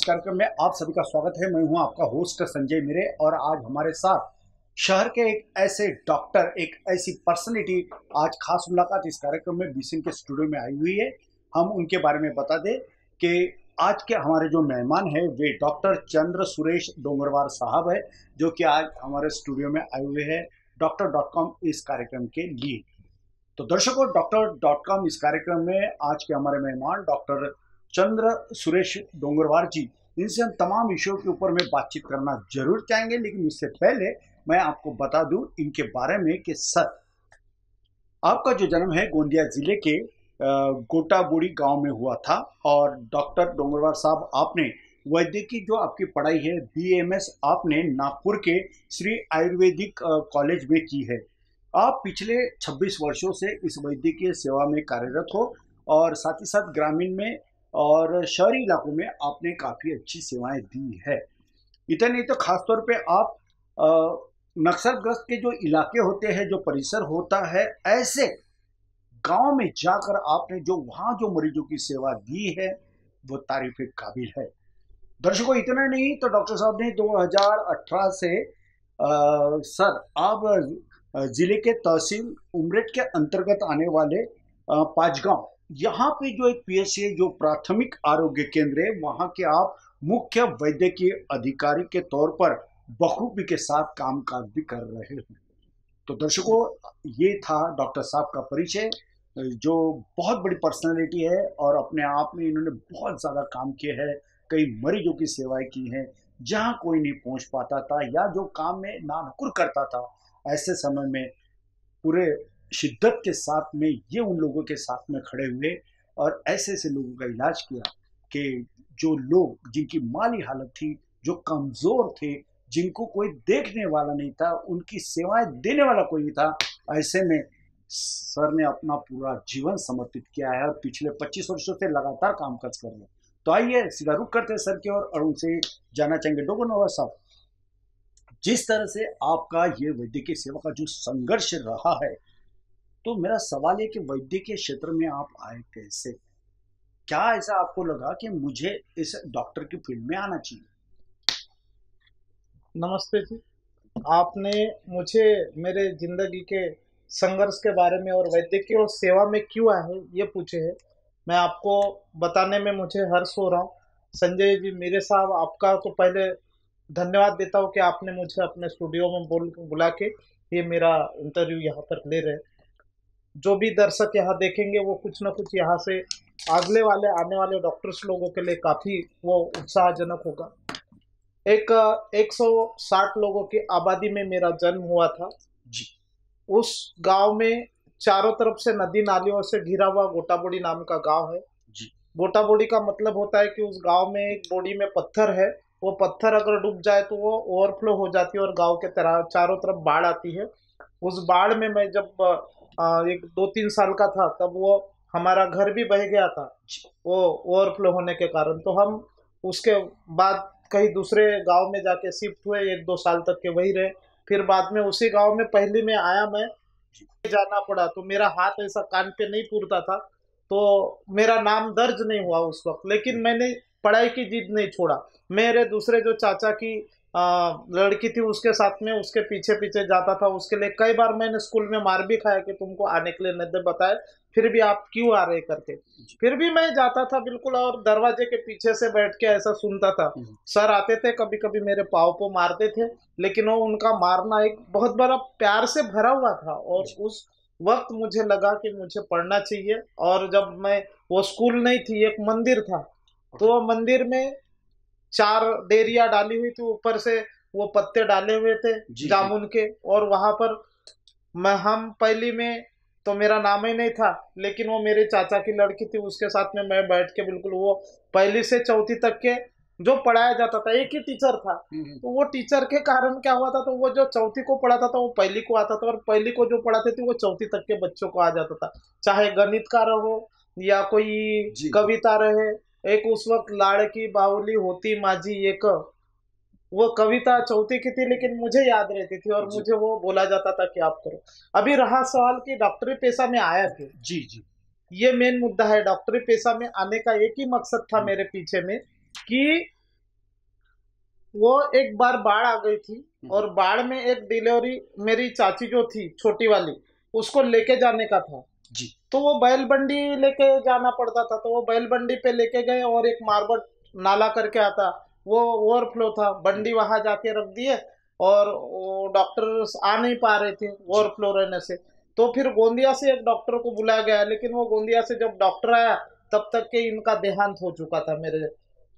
इस कार्यक्रम में आप सभी का स्वागत है। मैं हूँ आपका होस्ट संजय मिरे और आज हमारे साथ शहर के एक ऐसे डॉक्टर एक ऐसी पर्सनलिटी आज खास मुलाकात इस कार्यक्रम में बीसिन के स्टूडियो में आई हुई है। हम उनके बारे में बता दें कि आज के हमारे जो मेहमान हैं, वे डॉक्टर चंद्र सुरेश डोंगरवार साहब है, जो कि आज हमारे स्टूडियो में आए हुए हैं डॉक्टर डॉट कॉम इस कार्यक्रम के लिए। तो दर्शकों डॉक्टर डॉट कॉम इस कार्यक्रम में आज के हमारे मेहमान डॉक्टर चंद्र, सुरेश, डोंगरवार जी, इनसे हम तमाम विषयों के ऊपर में बातचीत करना ज़रूर चाहेंगे, लेकिन उससे पहले मैं आपको बता दूँ इनके बारे में कि सर, आपका जो जन्म है गोंदिया ज़िले के गोटाबुड़ी गाँव में हुआ था और डॉक्टर डोंगरवार साहब आपने वैद्य की जो आपकी पढ़ाई है बीएमएस आपने नागपुर के श्री आयुर्वेदिक कॉलेज में की है। आप पिछले 26 वर्षों से इस वैद्यकीय सेवा में कार्यरत हो और साथ ही साथ ग्रामीण में और शहरी इलाकों में आपने काफ़ी अच्छी सेवाएँ दी है। इतना नहीं तो खासतौर पे आप नक्सलग्रस्त के जो इलाके होते हैं जो परिसर होता है ऐसे गाँव में जाकर आपने जो वहाँ जो मरीजों की सेवा दी है वो तारीफ़ काबिल है। दर्शकों इतना नहीं तो डॉक्टर साहब ने 2018 से आ, सर आप ज़िले के तहसील उमरेट के अंतर्गत आने वाले पांचगांव यहाँ पे जो एक पीएचसी जो प्राथमिक आरोग्य केंद्र है, वहाँ के आप मुख्य वैद्यकीय अधिकारी के तौर पर बखूबी के साथ काम काज भी कर रहे हैं। तो दर्शकों, ये था डॉक्टर साहब का परिचय, जो बहुत बड़ी पर्सनालिटी है और अपने आप में इन्होंने बहुत ज़्यादा काम किए है, कई मरीजों की सेवाएँ की हैं, जहाँ कोई नहीं पहुँच पाता था या जो काम में नानकुर करता था, ऐसे समय में पूरे शिद्दत के साथ में, ये उन लोगों के साथ में खड़े हुए और ऐसे ऐसे लोगों का इलाज किया कि जो लोग, जिनकी माली हालत थी, जो कमज़ोर थे, जिनको कोई देखने वाला नहीं था, उनकी सेवाएँ देने वाला कोई नहीं था, ऐसे में सर ने अपना पूरा जीवन समर्पित किया है और पिछले 25 वर्षों से लगातार काम काज कर रहे तो आइए, सीधा रुक करते हैं सर की ओर और उनसे जाना चाहेंगे। डोगर नवाज़ साहब, जिस तरह से आपका ये वैद्यकीय सेवा का जो संघर्ष रहा है तो मेरा सवाल है कि वैद्य के क्षेत्र में आप आए कैसे? क्या ऐसा आपको लगा कि मुझे इस डॉक्टर की फ़ील्ड में आना चाहिए? नमस्ते जी। आपने मुझे मेरे ज़िंदगी के संघर्ष के बारे में और वैद्यकीय और सेवा में क्यों आए हैं ये पूछे हैं। मैं आपको बताने में मुझे हर्ष हो रहा हूँ। संजय जी, मेरे साहब, आपका तो पहले धन्यवाद देता हूँ कि आपने मुझे अपने स्टूडियो में बोल, बुला के ये मेरा इंटरव्यू यहाँ पर ले रहे जो भी दर्शक यहाँ देखेंगे वो कुछ ना कुछ यहाँ से अगले वाले आने वाले डॉक्टर्स लोगों के लिए काफ़ी वो उत्साहजनक होगा। एक 160 लोगों की आबादी में मेरा जन्म हुआ था। जी। उस गाँव में चारों तरफ़ से नदी नालियों से घिरा हुआ गोटाबोड़ी नाम का गाँव है। जी। गोटाबोड़ी का मतलब होता है कि उस गाँव में एक बोड़ी में पत्थर है। वो पत्थर अगर डूब जाए तो वो ओवरफ्लो हो जाती है और गाँव के तरह चारों तरफ़ बाढ़ आती है। उस बाढ़ में मैं जब एक दो तीन साल का था, तब वो हमारा घर भी बह गया था, वो ओवरफ्लो होने के कारण। तो हम उसके बाद कहीं दूसरे गाँव में जाके शिफ्ट हुए, एक दो साल तक के वही रहे। फिर बाद में उसी गाँव में पहली में आया मैं, जाना पड़ा। तो मेरा हाथ ऐसा कान पे नहीं पूरता था तो मेरा नाम दर्ज नहीं हुआ उस वक्त। लेकिन मैंने पढ़ाई की जिद नहीं छोड़ा। मेरे दूसरे जो चाचा की लड़की थी उसके साथ में उसके पीछे पीछे जाता था उसके लिए कई बार मैंने स्कूल में मार भी खाया कि तुमको आने के लिए नहीं बताए फिर भी आप क्यों आ रहे करके? फिर भी मैं जाता था बिल्कुल और दरवाजे के पीछे से बैठ के ऐसा सुनता था। सर आते थे कभी कभी मेरे पाव को मारते थे लेकिन वो उनका मारना एक बहुत बड़ा प्यार से भरा हुआ था और उस वक्त मुझे लगा कि मुझे पढ़ना चाहिए और जब मैं वो स्कूल नहीं थी एक मंदिर था तो मंदिर में चार डेरिया डाली हुई थी ऊपर से वो पत्ते डाले हुए थे जामुन के और वहाँ पर मैं हम पहली में तो मेरा नाम ही नहीं था लेकिन वो मेरे चाचा की लड़की थी उसके साथ में मैं बैठ के बिल्कुल वो पहली से चौथी तक के जो पढ़ाया जाता था एक ही टीचर था। हम्म, हम्म। तो वो टीचर के कारण क्या हुआ था तो वो जो चौथी को पढ़ाता था वो पहली को आता था और पहली को जो पढ़ाते थे वो चौथी तक के बच्चों को आ जाता था। चाहे गणित का रहो या कोई कविता रहे एक उस वक्त लाड़की बावली होती माझी एक वो कविता चौथी की थी लेकिन मुझे याद रहती थी और मुझे वो बोला जाता था कि आप करो। अभी रहा सवाल कि डॉक्टरी पेशा में आया थे जी जी। ये मेन मुद्दा है डॉक्टरी पेशा में आने का एक ही मकसद था हम्म। मेरे पीछे में कि वो एक बार बाढ़ आ गई थी और बाढ़ में एक डिलीवरी मेरी चाची जो थी छोटी वाली उसको लेके जाने का था। जी। तो वो बैल बंडी लेके जाना पड़ता था तो वो बैल बंडी पे लेके गए और एक मार्बल नाला करके आता, वो ओवरफ्लो था, बंडी वहाँ जाके रख दिए और डॉक्टर आ नहीं पा रहे थे ओवरफ्लो रहने से। तो फिर गोंदिया से एक डॉक्टर को बुलाया गया, लेकिन वो गोंदिया से जब डॉक्टर आया, तब तक के इनका देहांत हो चुका था मेरे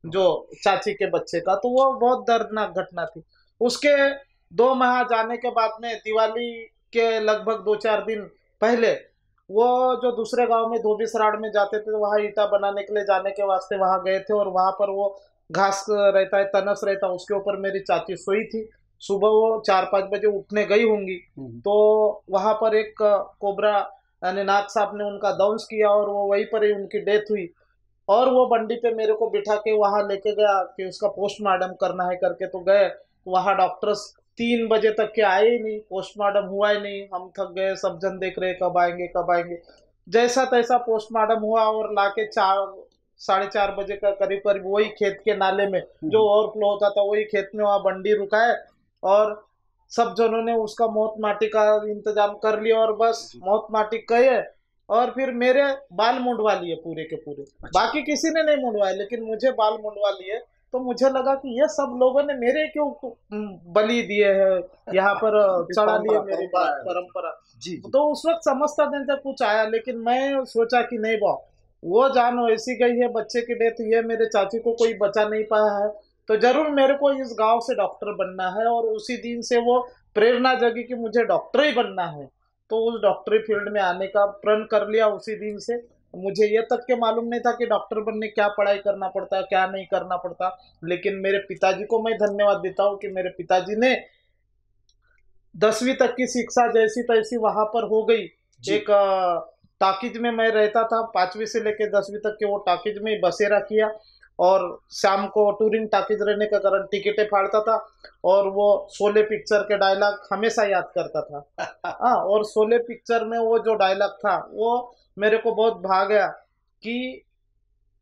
जो चाची के बच्चे का तो वो बहुत दर्दनाक घटना थी। उसके दो माह जाने के बाद में दिवाली के लगभग दो चार दिन पहले वो जो दूसरे गाँव में धोबी सराड़ में जाते थे वहाँ ईटा बनाने के लिए जाने के वास्ते वहाँ गए थे और वहाँ पर वो घास रहता है तनस रहता है उसके ऊपर मेरी चाची सोई थी। सुबह वो चार पाँच बजे उठने गई होंगी। हम्म, तो वहाँ पर एक कोबरा यानी नाग साहब ने उनका दंश किया और वो वहीं पर ही उनकी डेथ हुई। और वो बंडी पे मेरे को बिठा के वहाँ लेके गया कि उसका पोस्टमार्टम करना है करके तो गए। वहाँ डॉक्टर्स तीन बजे तक के आए ही नहीं पोस्टमार्टम हुआ ही नहीं। हम थक गए सब जन देख रहे कब आएँगे कब आएँगे। जैसा तैसा पोस्टमार्टम हुआ और लाके चार साढ़े चार बजे का करीब करीब वही खेत के नाले में जो ओवरफ्लो होता था वही खेत में वहाँ बंडी रुकाए और सब जनों ने उसका मौत माटी का इंतज़ाम कर लिया और बस मौत माटी कहे और फिर मेरे बाल मुंडवा लिए पूरे के पूरे। अच्छा। बाकी किसी ने नहीं मुंडवाए लेकिन मुझे बाल मुंडवा लिए तो मुझे लगा कि ये सब लोगों ने मेरे क्यों बलि दिए हैं? यहाँ पर चढ़ा लिए मेरी परंपरा परंपरा। जी तो उस वक्त समझता नहीं था कुछ आया लेकिन मैं सोचा कि नहीं बा वो जान ऐसी गई है बच्चे की डेथ है मेरे चाची को कोई बचा नहीं पाया है। तो ज़रूर मेरे को इस गाँव से डॉक्टर बनना है और उसी दिन से वो प्रेरणा जगी कि मुझे डॉक्टर ही बनना है। तो उस डॉक्टरी फ़ील्ड में आने का प्रण कर लिया उसी दिन से। मुझे यह तक के मालूम नहीं था कि डॉक्टर बनने क्या पढ़ाई करना पड़ता है क्या नहीं करना पड़ता। लेकिन मेरे पिताजी को मैं धन्यवाद देता हूँ कि मेरे पिताजी ने दसवीं तक की शिक्षा जैसी तैसी वहाँ पर हो गई। एक टाकिज में मैं रहता था पांचवी से लेकर दसवीं तक के वो टाकिज में बसेरा किया और शाम को टूरिंग टाकिज रहने के कारण टिकटें फाड़ता था और वो शोले पिक्चर के डायलॉग हमेशा याद करता था। हाँ और शोले पिक्चर में वो जो डायलॉग था वो मेरे को बहुत भा गया कि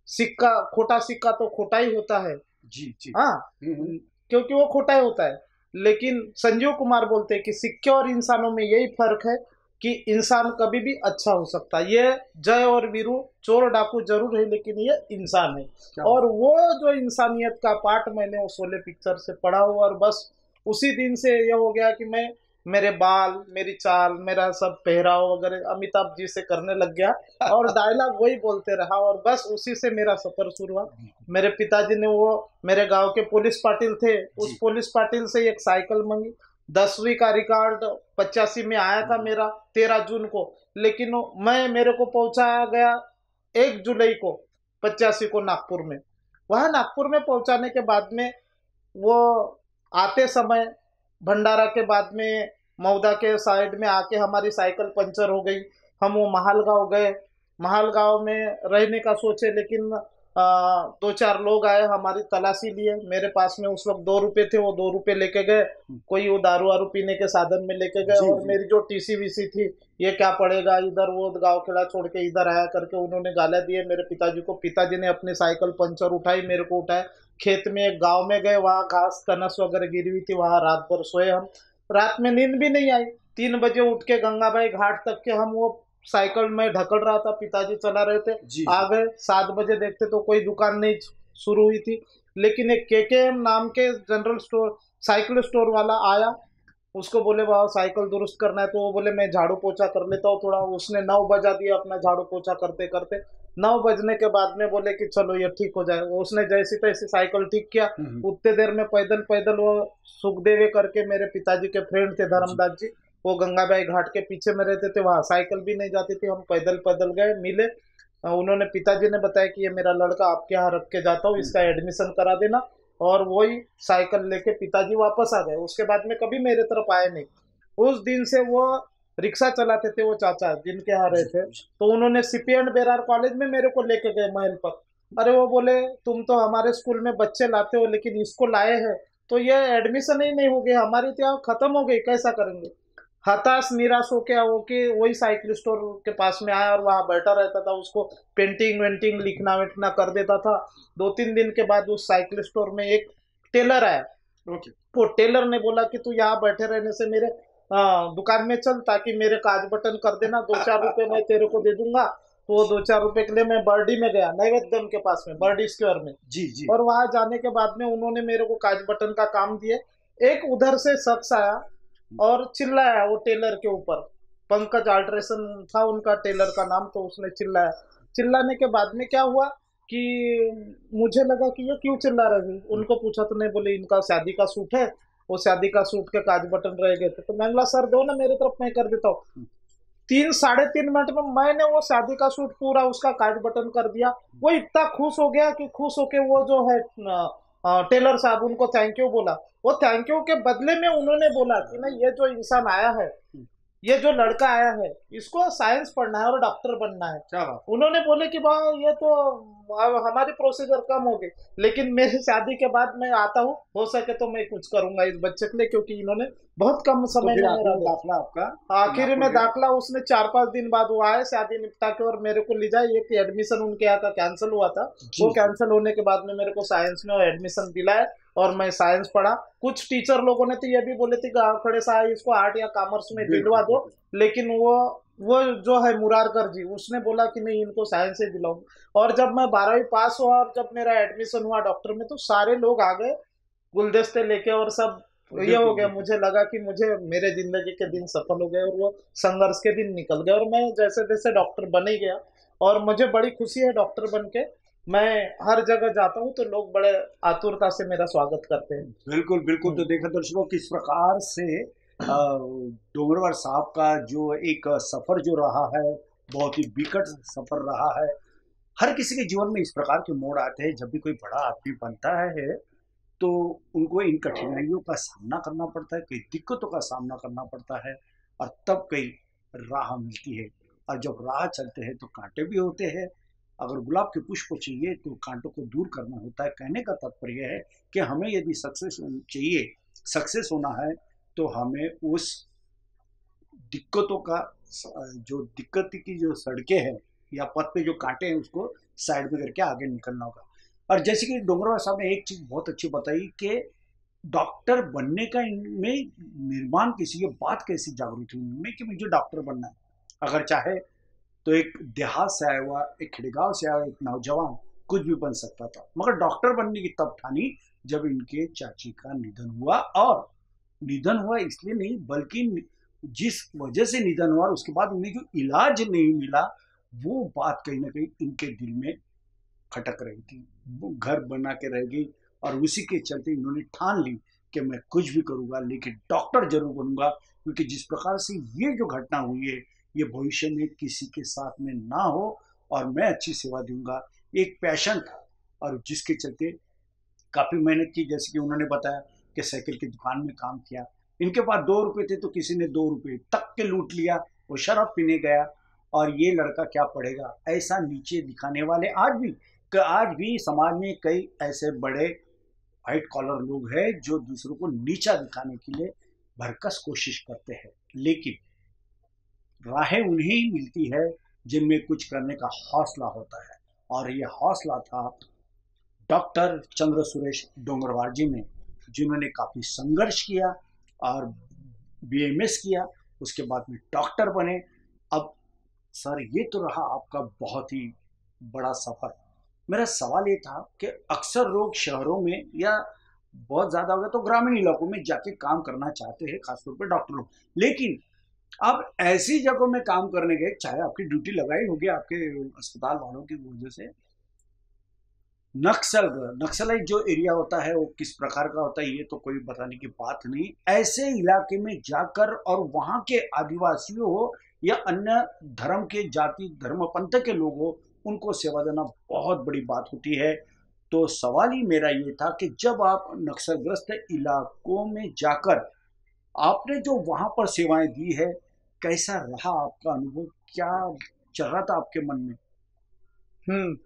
सिक्का खोटा सिक्का तो खोटा ही होता है। जी जी। हाँ हम्म, हम्म, क्योंकि वो खोटा ही होता है। लेकिन संजीव कुमार बोलते हैं कि सिक्के और इंसानों में यही फ़र्क है कि इंसान कभी भी अच्छा हो सकता है। ये जय और वीरू चोर डाकू ज़रूर है लेकिन ये इंसान है। और वो जो इंसानियत का पार्ट मैंने वो शोले पिक्चर से पढ़ा हुआ और बस उसी दिन से ये हो गया कि मैं मेरे बाल मेरी चाल मेरा सब पहराव वगैरह अमिताभ जी से करने लग गया और डायलॉग वही बोलते रहा और बस उसी से मेरा सफ़र शुरू हुआ। मेरे पिताजी ने वो मेरे गाँव के पुलिस पाटिल थे। उस। पुलिस पाटिल से एक साइकिल मंगी। दसवीं का रिकॉर्ड पचासी में आया था मेरा, तेरह जून को। लेकिन मैं, मेरे को पहुँचाया गया एक जुलाई को, पचासी को नागपुर में। वह नागपुर में पहुँचाने के बाद में वो आते समय, भंडारा के बाद में, मऊदा के साइड में आके हमारी साइकिल पंचर हो गई। हम वो महालगांव गए। महालगांव में रहने का सोचे, लेकिन दो चार लोग आए हमारी तलाशी लिए। मेरे पास में उस वक्त दो रुपए थे वो दो रुपए लेके गए। कोई वो दारू वारू पीने के साधन में लेके गए और मेरी जो टीसी वीसी थी ये क्या पड़ेगा? इधर वो गाँव खेड़ा छोड़ के इधर आया करके उन्होंने गाला दिए। मेरे पिताजी को पिताजी ने अपनी साइकिल पंचर उठाई मेरे को उठाया। खेत में एक गाँव में गए वहाँ घास तनस वगैरह गिरी हुई थी वहाँ रात भर सोए हम। रात में नींद भी नहीं आई। तीन बजे उठ के गंगाबाई घाट तक के हम वो साइकिल में ढकल रहा था पिताजी चला रहे थे। आ गए सात बजे देखते तो कोई दुकान नहीं शुरू हुई थी। लेकिन एक के के नाम के जनरल स्टोर साइकिल स्टोर वाला आया। उसको बोले वाह साइकिल दुरुस्त करना है। तो वो बोले मैं झाड़ू पोछा कर लेता हूँ थोड़ा। उसने नौ बजा दिया अपना झाड़ू पोछा करते करते। नौ बजने के बाद में बोले कि चलो ये ठीक हो जाए। उसने जैसी तैसी साइकिल ठीक किया। हम्म, उतने देर में पैदल पैदल वो सुखदेवे करके मेरे पिताजी के फ्रेंड थे धर्मदास जी। वो गंगाबाई घाट के पीछे में रहते थे वहाँ साइकिल भी नहीं जाती थी हम पैदल पैदल गए मिले। उन्होंने पिताजी ने बताया कि ये मेरा लड़का आपके यहाँ रख के जाता हूँ इसका एडमिशन करा देना। और वही साइकिल लेके पिताजी वापस आ गए। उसके बाद में कभी मेरे तरफ़ आए नहीं। उस दिन से वो रिक्शा चलाते थे वो चाचा जिनके यहाँ रहे थे तो उन्होंने सीपी एंड बेरार कॉलेज में मेरे को लेके गए महल पर। अरे वो बोले तुम तो हमारे स्कूल में बच्चे लाते हो लेकिन इसको लाए हैं। तो ये एडमिशन ही नहीं हो गया हमारी तो खत्म हो गई कैसा करेंगे? हताश निराश हो के वो कि वही साइकिल स्टोर के पास में आया और वहाँ बैठा रहता था उसको पेंटिंग वेंटिंग लिखना विखना कर देता था। दो तीन दिन के बाद उस साइकिल स्टोर में एक टेलर आया। ओके। वो टेलर ने बोला कि तू यहाँ बैठे रहने से मेरे आ, दुकान में चल ताकि मेरे काज बटन कर देना दो चार रुपए मैं तेरे को दे दूँगा तो वो दो चार रुपए के लिए मैं बर्डी में गया नैवेद्यम के पास में बर्डी स्क्वायर में। जी जी। और वहाँ जाने के बाद में उन्होंने मेरे को काज बटन का काम दिए। एक उधर से शख्स आया और चिल्लाया वो टेलर के ऊपर। पंकज अल्ट्रेशन था उनका टेलर का नाम तो उसने चिल्लाया। चिल्लाने के बाद में क्या हुआ कि मुझे लगा कि ये क्यों चिल्ला रहे हैं? उनको पूछा तो नहीं बोले इनका शादी का सूट है? वो शादी का सूट के काज बटन रह गए थे। तो मैंने बोला, सर, दो ना, मेरे तरफ़ मैं कर देता हूँ। तीन, साढ़े तीन मिनट में मैंने वो शादी का सूट पूरा उसका काज बटन कर दिया। वो इतना खुश हो गया कि खुश होके वो जो है टेलर साहब उनको थैंक यू बोला। वो थैंक यू के बदले में उन्होंने बोला कि ना ये जो इंसान आया है ये जो लड़का आया है इसको साइंस पढ़ना है और डॉक्टर बनना है। उन्होंने बोले कि भाई ये तो हमारी प्रोसीजर कम हो गई। लेकिन मेरी शादी के बाद मैं आता हूँ हो सके तो मैं कुछ करूँगा इस बच्चे के लिए क्योंकि इन्होंने बहुत कम तो समय फिर में। दाखला आपका? आखिर में दाखला उसने चार पाँच दिन बाद वो आए शादी निपटा के और मेरे को ले जाए। एक एडमिशन उनके यहाँ का कैंसिल हुआ था। वो कैंसिल होने के बाद में मेरे को साइंस में एडमिशन दिलाए और मैं साइंस पढ़ा। कुछ टीचर लोगों ने तो ये भी बोले थे कि खड़े सा इसको आर्ट या कॉमर्स में दिलवा दो। लेकिन वो वो जो है मुरारकर जी उसने बोला कि नहीं इनको साइंस से दिलाऊँगा और जब मैं बारहवीं पास हुआ और जब मेरा एडमिशन हुआ डॉक्टर में तो सारे लोग आ गए गुलदस्ते लेके और सब ये हो गया मुझे लगा कि मुझे मेरे ज़िंदगी के दिन सफल हो गए और वो संघर्ष के दिन निकल गए और मैं जैसे जैसे डॉक्टर बन ही गया। और मुझे बड़ी खुशी है डॉक्टर बन के मैं हर जगह जाता हूँ तो लोग बड़े आतुरता से मेरा स्वागत करते हैं। बिल्कुल बिल्कुल। तो देखा दर्शकों किस प्रकार से डोंगरवार साहब का जो एक सफ़र जो रहा है बहुत ही विकट सफ़र रहा है। हर किसी के जीवन में इस प्रकार के मोड़ आते हैं। जब भी कोई बड़ा आदमी बनता है तो उनको इन कठिनाइयों का सामना करना पड़ता है कई दिक्कतों का सामना करना पड़ता है और तब कई राह मिलती है। और जब राह चलते हैं तो कांटे भी होते हैं अगर गुलाब के पुष्प चाहिए तो कांटों को दूर करना होता है। कहने का तात्पर्य है कि हमें यदि सक्सेस चाहिए सक्सेस होना है तो हमें उस दिक्कतों का, जो दिक्कत की जो सड़कें हैं या पथ पे जो कांटे हैं, उसको साइड में करके आगे निकलना होगा। और जैसे कि डोंगरवा साहब ने एक चीज़ बहुत अच्छी बताई कि डॉक्टर बनने का इनमें निर्माण कैसी ये बात कैसी जागरूक हुई उनमें कि मुझे डॉक्टर बनना है। अगर चाहे तो एक देहात से आया हुआ, एक खिड़गांव से आया हुआ एक नौजवान कुछ भी बन सकता था। मगर डॉक्टर बनने की तब ठानी जब इनके चाची का निधन हुआ और निधन हुआ इसलिए नहीं, बल्कि जिस वजह से निधन हुआ उसके बाद उन्हें जो इलाज नहीं मिला, वो बात कहीं ना कहीं इनके दिल में खटक रही थी। वो घर बना के रह गई और उसी के चलते इन्होंने ठान ली कि मैं कुछ भी करूँगा, लेकिन डॉक्टर ज़रूर बनूँगा, क्योंकि जिस प्रकार से ये जो घटना हुई है ये भविष्य में किसी के साथ में ना हो और मैं अच्छी सेवा दूँगा। एक पैशन था और जिसके चलते काफ़ी मेहनत की, जैसे कि उन्होंने बताया कि साइकिल की दुकान में काम किया। इनके पास दो रुपए थे तो किसी ने दो रुपए तक के लूट लिया, वो शराब पीने गया और ये लड़का क्या पढ़ेगा? ऐसा नीचे दिखाने वाले आज भी आज भी समाज में कई ऐसे बड़े वाइट कॉलर लोग हैं जो दूसरों को नीचा दिखाने के लिए भरकस कोशिश करते हैं। लेकिन राहें उन्हें ही मिलती है जिनमें कुछ करने का हौसला होता है। और ये हौसला था डॉक्टर चंद्र सुरेश डोंगरवार जी में, जिन्होंने काफ़ी संघर्ष किया और बीएमएस किया, उसके बाद में डॉक्टर बने। अब सर, ये तो रहा आपका बहुत ही बड़ा सफ़र। मेरा सवाल ये था कि अक्सर लोग शहरों में या बहुत ज़्यादा हो गया तो ग्रामीण इलाकों में जाके काम करना चाहते हैं, खासतौर पर डॉक्टर। लेकिन अब ऐसी जगहों में काम करने गए, चाहे आपकी ड्यूटी लगाई होगी आपके अस्पताल वालों की वजह से। नक्सल, नक्सलाइट जो एरिया होता है, वो किस प्रकार का होता है, ये तो कोई बताने की बात नहीं। ऐसे इलाके में जाकर और वहाँ के आदिवासियों हो या अन्य धर्म के जाति धर्म पंथ के लोग हो, उनको सेवा देना बहुत बड़ी बात होती है। तो सवाल ही मेरा ये था कि जब आप नक्सलग्रस्त इलाकों में जाकर आपने जो वहाँ पर सेवाएँ दी है कैसा रहा आपका अनुभव? क्या चल रहा था आपके मन में? हम्म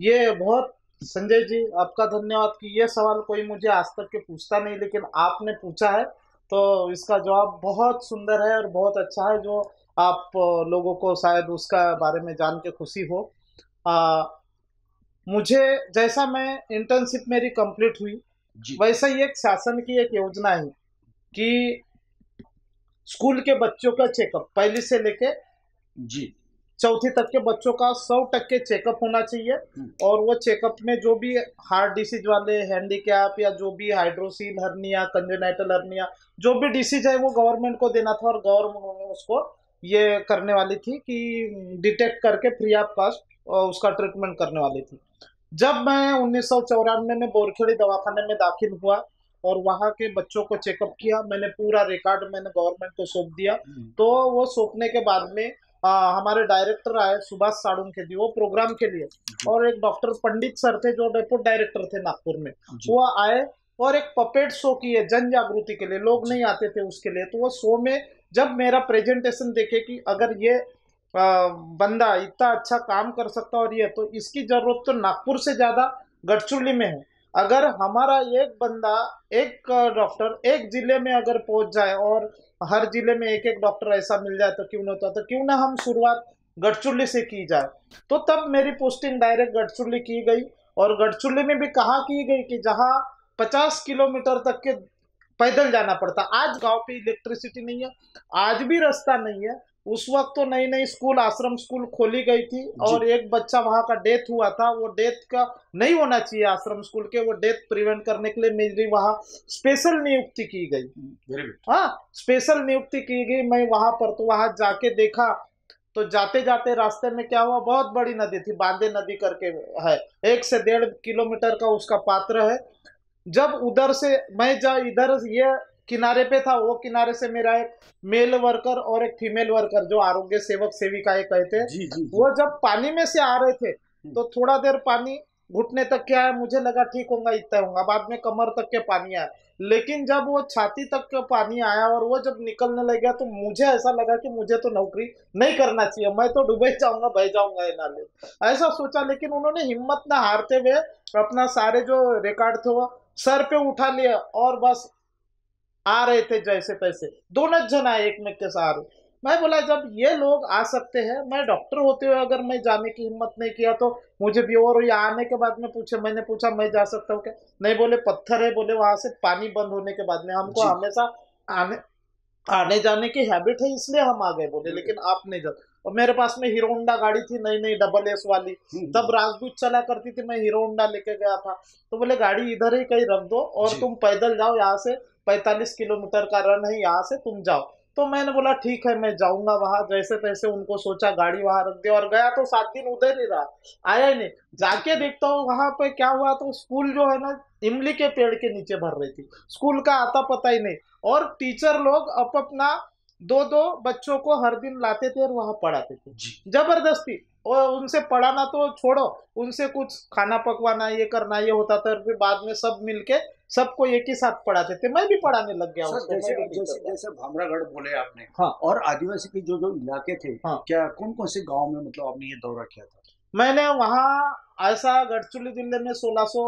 ये बहुत संजय जी आपका धन्यवाद कि ये सवाल कोई मुझे आज तक के पूछता नहीं लेकिन आपने पूछा है तो इसका जवाब बहुत सुंदर है और बहुत अच्छा है जो आप लोगों को शायद उसका बारे में जान के खुशी हो। आ, मुझे जैसा मैं इंटर्नशिप मेरी कंप्लीट हुई वैसा ही एक शासन की एक योजना है कि स्कूल के बच्चों का चेकअप पहली से लेके जी। चौथी तक के बच्चों का सौ टक्के चेकअप होना चाहिए। हम्म। और वो चेकअप में जो भी हार्ट डिसीज वाले हैंडीकैप या जो भी हाइड्रोसिल हर्निया कंजेनाइटल हर्निया जो भी डिसीज है वो गवर्नमेंट को देना था और गवर्नमेंट ने उसको ये करने वाली थी कि डिटेक्ट करके फ्री ऑफ़ कॉस्ट उसका ट्रीटमेंट करने वाली थी। जब मैं उन्नीस सौ चौरानबे में बोरखेड़ी दवाखाने में दाखिल हुआ और वहाँ के बच्चों को चेकअप किया। मैंने पूरा रिकॉर्ड मैंने गवर्नमेंट को सौंप दिया। हम्म। तो वो सौंपने के बाद में आ, हमारे डायरेक्टर आए सुभाष साड़ुन के वो प्रोग्राम के लिए। और एक डॉक्टर पंडित सर थे जो डेपुट डायरेक्टर थे नागपुर में। वो आए और एक पपेट शो किए जन जागृति के लिए। लोग नहीं आते थे उसके लिए। तो वो शो में जब मेरा प्रेजेंटेशन देखे कि अगर ये आ, बंदा इतना अच्छा काम कर सकता और ये तो इसकी ज़रूरत तो नागपुर से ज़्यादा गढ़चुल्ली में है। अगर हमारा एक बंदा, एक डॉक्टर एक ज़िले में अगर पहुँच जाए और हर ज़िले में एक एक डॉक्टर ऐसा मिल जाए तो क्यों नहीं होता तो क्यों ना हम शुरुआत गढ़चुल्ली से की जाए। तो तब मेरी पोस्टिंग डायरेक्ट गढ़चुल्ली की गई और गढ़चुल्ली में भी कहा की गई कि जहाँ पचास किलोमीटर तक के पैदल जाना पड़ता। आज गाँव पे इलेक्ट्रिसिटी नहीं है, आज भी रास्ता नहीं है उस वक्त तो नई नई स्कूल आश्रम स्कूल खोली गई थी और एक बच्चा वहाँ का डेथ हुआ था। वो डेथ का नहीं होना चाहिए आश्रम स्कूल के वो डेथ प्रिवेंट करने के लिए मेरी वहाँ स्पेशल नियुक्ति की गई। हाँ स्पेशल नियुक्ति की गई। मैं वहाँ पर तो वहाँ जाके देखा तो जाते जाते रास्ते में क्या हुआ? बहुत बड़ी नदी थी बांदे नदी करके है। एक से डेढ़ किलोमीटर का उसका पात्र है। जब उधर से मैं जब इधर ये किनारे पे था वो किनारे से मेरा एक मेल वर्कर और एक फीमेल वर्कर जो आरोग्य सेवक सेविका ये कहते हैं वो जब पानी में से आ रहे थे हम्म। तो थोड़ा देर पानी घुटने तक क्या है मुझे लगा ठीक होगा इतना होगा बाद में कमर तक के पानी आया। लेकिन जब वो छाती तक का पानी आया और वो जब निकलने लग गया तो मुझे ऐसा लगा कि मुझे तो नौकरी नहीं करना चाहिए मैं तो डूबे जाऊँगा बह जाऊँगा ये नाले। ऐसा सोचा लेकिन उन्होंने हिम्मत ना हारते हुए अपना सारे जो रिकॉर्ड थे वो सर पे उठा लिया और बस आ रहे थे जैसे तैसे। दोनों जन आए एक में के साथ। मैं बोला जब ये लोग आ सकते हैं मैं डॉक्टर होते हुए अगर मैं जाने की हिम्मत नहीं किया तो मुझे भी और यहाँ आने के बाद में पूछे मैंने पूछा मैं जा सकता हूँ क्या? नहीं बोले पत्थर है बोले वहाँ से पानी बंद होने के बाद में हमको हमेशा आने आने जाने की हैबिट है इसलिए हम आ गए बोले लेकिन आप नहीं जाते। और मेरे पास में हीरो होंडा गाड़ी थी नई नई डबल एस वाली। हम्म, हम्म। तब राजदूत चला करती थी मैं हीरो होंडा लेके गया था। तो बोले गाड़ी इधर ही कहीं रख दो और तुम पैदल जाओ यहाँ से पैंतालीस किलोमीटर का रन है यहाँ से तुम जाओ। तो मैंने बोला ठीक है मैं जाऊँगा वहाँ। जैसे तैसे उनको सोचा गाड़ी वहाँ रख दिया और गया तो सात दिन उधर ही रहा। आया ही नहीं। जाके देखता हूँ वहाँ पे क्या हुआ तो स्कूल जो है ना इमली के पेड़ के नीचे भर रही थी। स्कूल का आता पता ही नहीं। और टीचर लोग अप अपना दो दो बच्चों को हर दिन लाते थे और वहाँ पढ़ाते थे। ज़बरदस्ती। और उनसे पढ़ाना तो छोड़ो उनसे कुछ खाना पकवाना ये करना ये होता था फिर बाद में सब मिलके सबको एक ही साथ पढ़ाते थे। मैं भी पढ़ाने लग गया सर, जैसे जैसे जैसे भामरागढ़ बोले आपने हाँ। और आदिवासी के जो जो इलाके थे हाँ। क्या कौन कौन से गाँव में मतलब आपने ये दौरा किया था? मैंने वहाँ ऐसा गढ़चुली ज़िले में सोलह सौ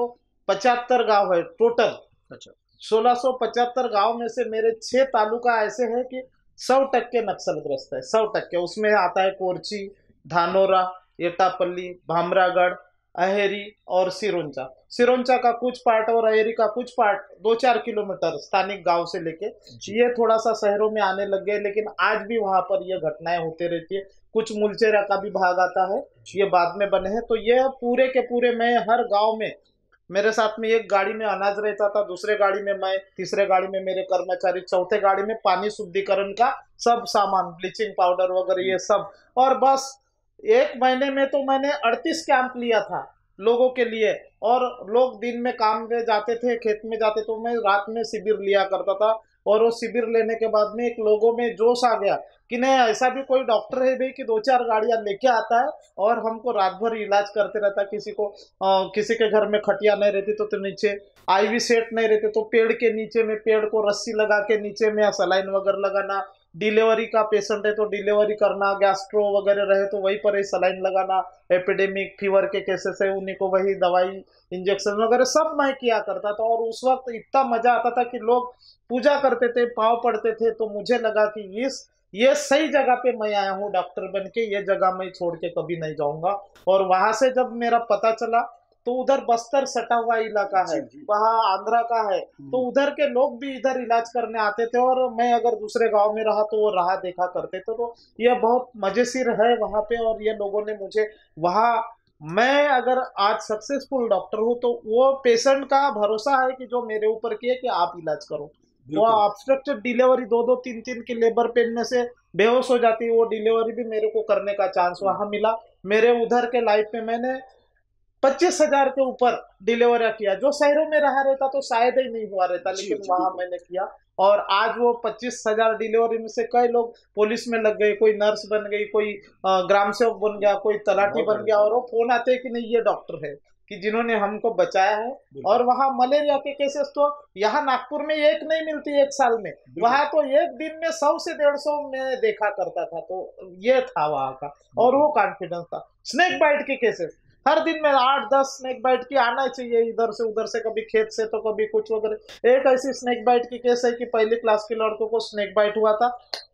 पचहत्तर गाँव है टोटल। अच्छा। सोलह सौ पचहत्तर गाँव में से मेरे छह तालुका ऐसे है कि सौ टक्के नक्सलग्रस्त है सौ टक्के। उसमें आता है कोरची धानोरा एटापल्ली भामरागढ़ अहेरी और सिरोंचा। सिरोंचा का कुछ पार्ट और अहेरी का कुछ पार्ट दो चार किलोमीटर स्थानिक गाँव से लेके ये थोड़ा सा शहरों में आने लग गए लेकिन आज भी वहाँ पर ये घटनाएँ होते रहती है। कुछ मुलचेरा का भी भाग आता है ये बाद में बने हैं। तो ये पूरे के पूरे मैं हर गाँव में मेरे साथ में एक गाड़ी में अनाज रहता था दूसरे गाड़ी में मैं तीसरे गाड़ी में मेरे कर्मचारी चौथे गाड़ी में पानी शुद्धिकरण का सब सामान ब्लीचिंग पाउडर वगैरह ये सब। और बस एक महीने में तो मैंने अड़तीस कैंप लिया था लोगों के लिए। और लोग दिन में काम में जाते थे खेत में जाते तो मैं रात में शिविर लिया करता था। और वो शिविर लेने के बाद में एक लोगों में जोश आ गया कि नहीं ऐसा भी कोई डॉक्टर है भाई कि दो चार गाड़ियाँ लेके आता है और हमको रात भर इलाज करते रहता किसी को आ, किसी के घर में खटिया नहीं रहती तो, तो नीचे आईवी सेट नहीं रहते तो पेड़ के नीचे में पेड़ को रस्सी लगा के नीचे में सलाइन वगैरह लगाना डिलीवरी का पेशेंट है तो डिलीवरी करना गैस्ट्रो वगैरह रहे तो वहीं पर ही सलाइन लगाना एपिडेमिक फीवर के केसेस है, उन्हीं को वही दवाई इंजेक्शन वगैरह सब मैं किया करता था और उस वक्त इतना मज़ा आता था कि लोग पूजा करते थे, पाव पड़ते थे तो मुझे लगा कि इस, ये सही जगह पे मैं आया हूँ डॉक्टर बन के, ये जगह मैं छोड़ के कभी नहीं जाऊँगा। और वहाँ से जब मेरा पता चला तो उधर बस्तर सटा हुआ इलाका है वहाँ आंध्रा का है। तो हम्म। उधर के लोग भी इधर इलाज करने आते थे और मैं अगर दूसरे गाँव में रहा तो वो रहा देखा करते थे। तो ये बहुत मजेसीर है वहाँ पे और ये लोगों ने मुझे वहाँ मैं अगर आज सक्सेसफुल डॉक्टर हूँ तो वो पेशेंट का भरोसा है कि जो मेरे ऊपर किए कि आप इलाज करो। वो बिल्कुल। ऑब्स्ट्रक्टेड डिलीवरी दो दो तीन तीन की लेबर पेन में से बेहोश हो जाती है वो डिलीवरी भी मेरे को करने का चांस वहाँ मिला। मेरे उधर के लाइफ में मैंने पच्चीस हज़ार के ऊपर डिलीवरी किया। जो शहरों में रहा रहता तो शायद ही नहीं हुआ रहता लेकिन वहाँ मैंने किया। और आज वो पच्चीस हज़ार डिलीवरी में से कई लोग पुलिस में लग गए कोई नर्स बन गई कोई ग्राम सेवक बन गया कोई तलाटी बन गया और वो फ़ोन आते कि नहीं ये डॉक्टर है कि जिन्होंने हमको बचाया है। और वहाँ मलेरिया के केसेस तो यहाँ नागपुर में एक नहीं मिलती एक साल में। वहाँ तो एक दिन में सौ से डेढ़ सौ में देखा करता था तो ये था वहाँ का। और वो कॉन्फिडेंस था। स्नेक बाइट के केसेस हर दिन में आठ, दस स्नेक बाइट की आना चाहिए, इधर से, उधर से, कभी खेत से तो कभी कुछ वगैरह। एक ऐसी स्नेक बाइट की केस है कि पहली क्लास के लड़कों को स्नेक बाइट हुआ था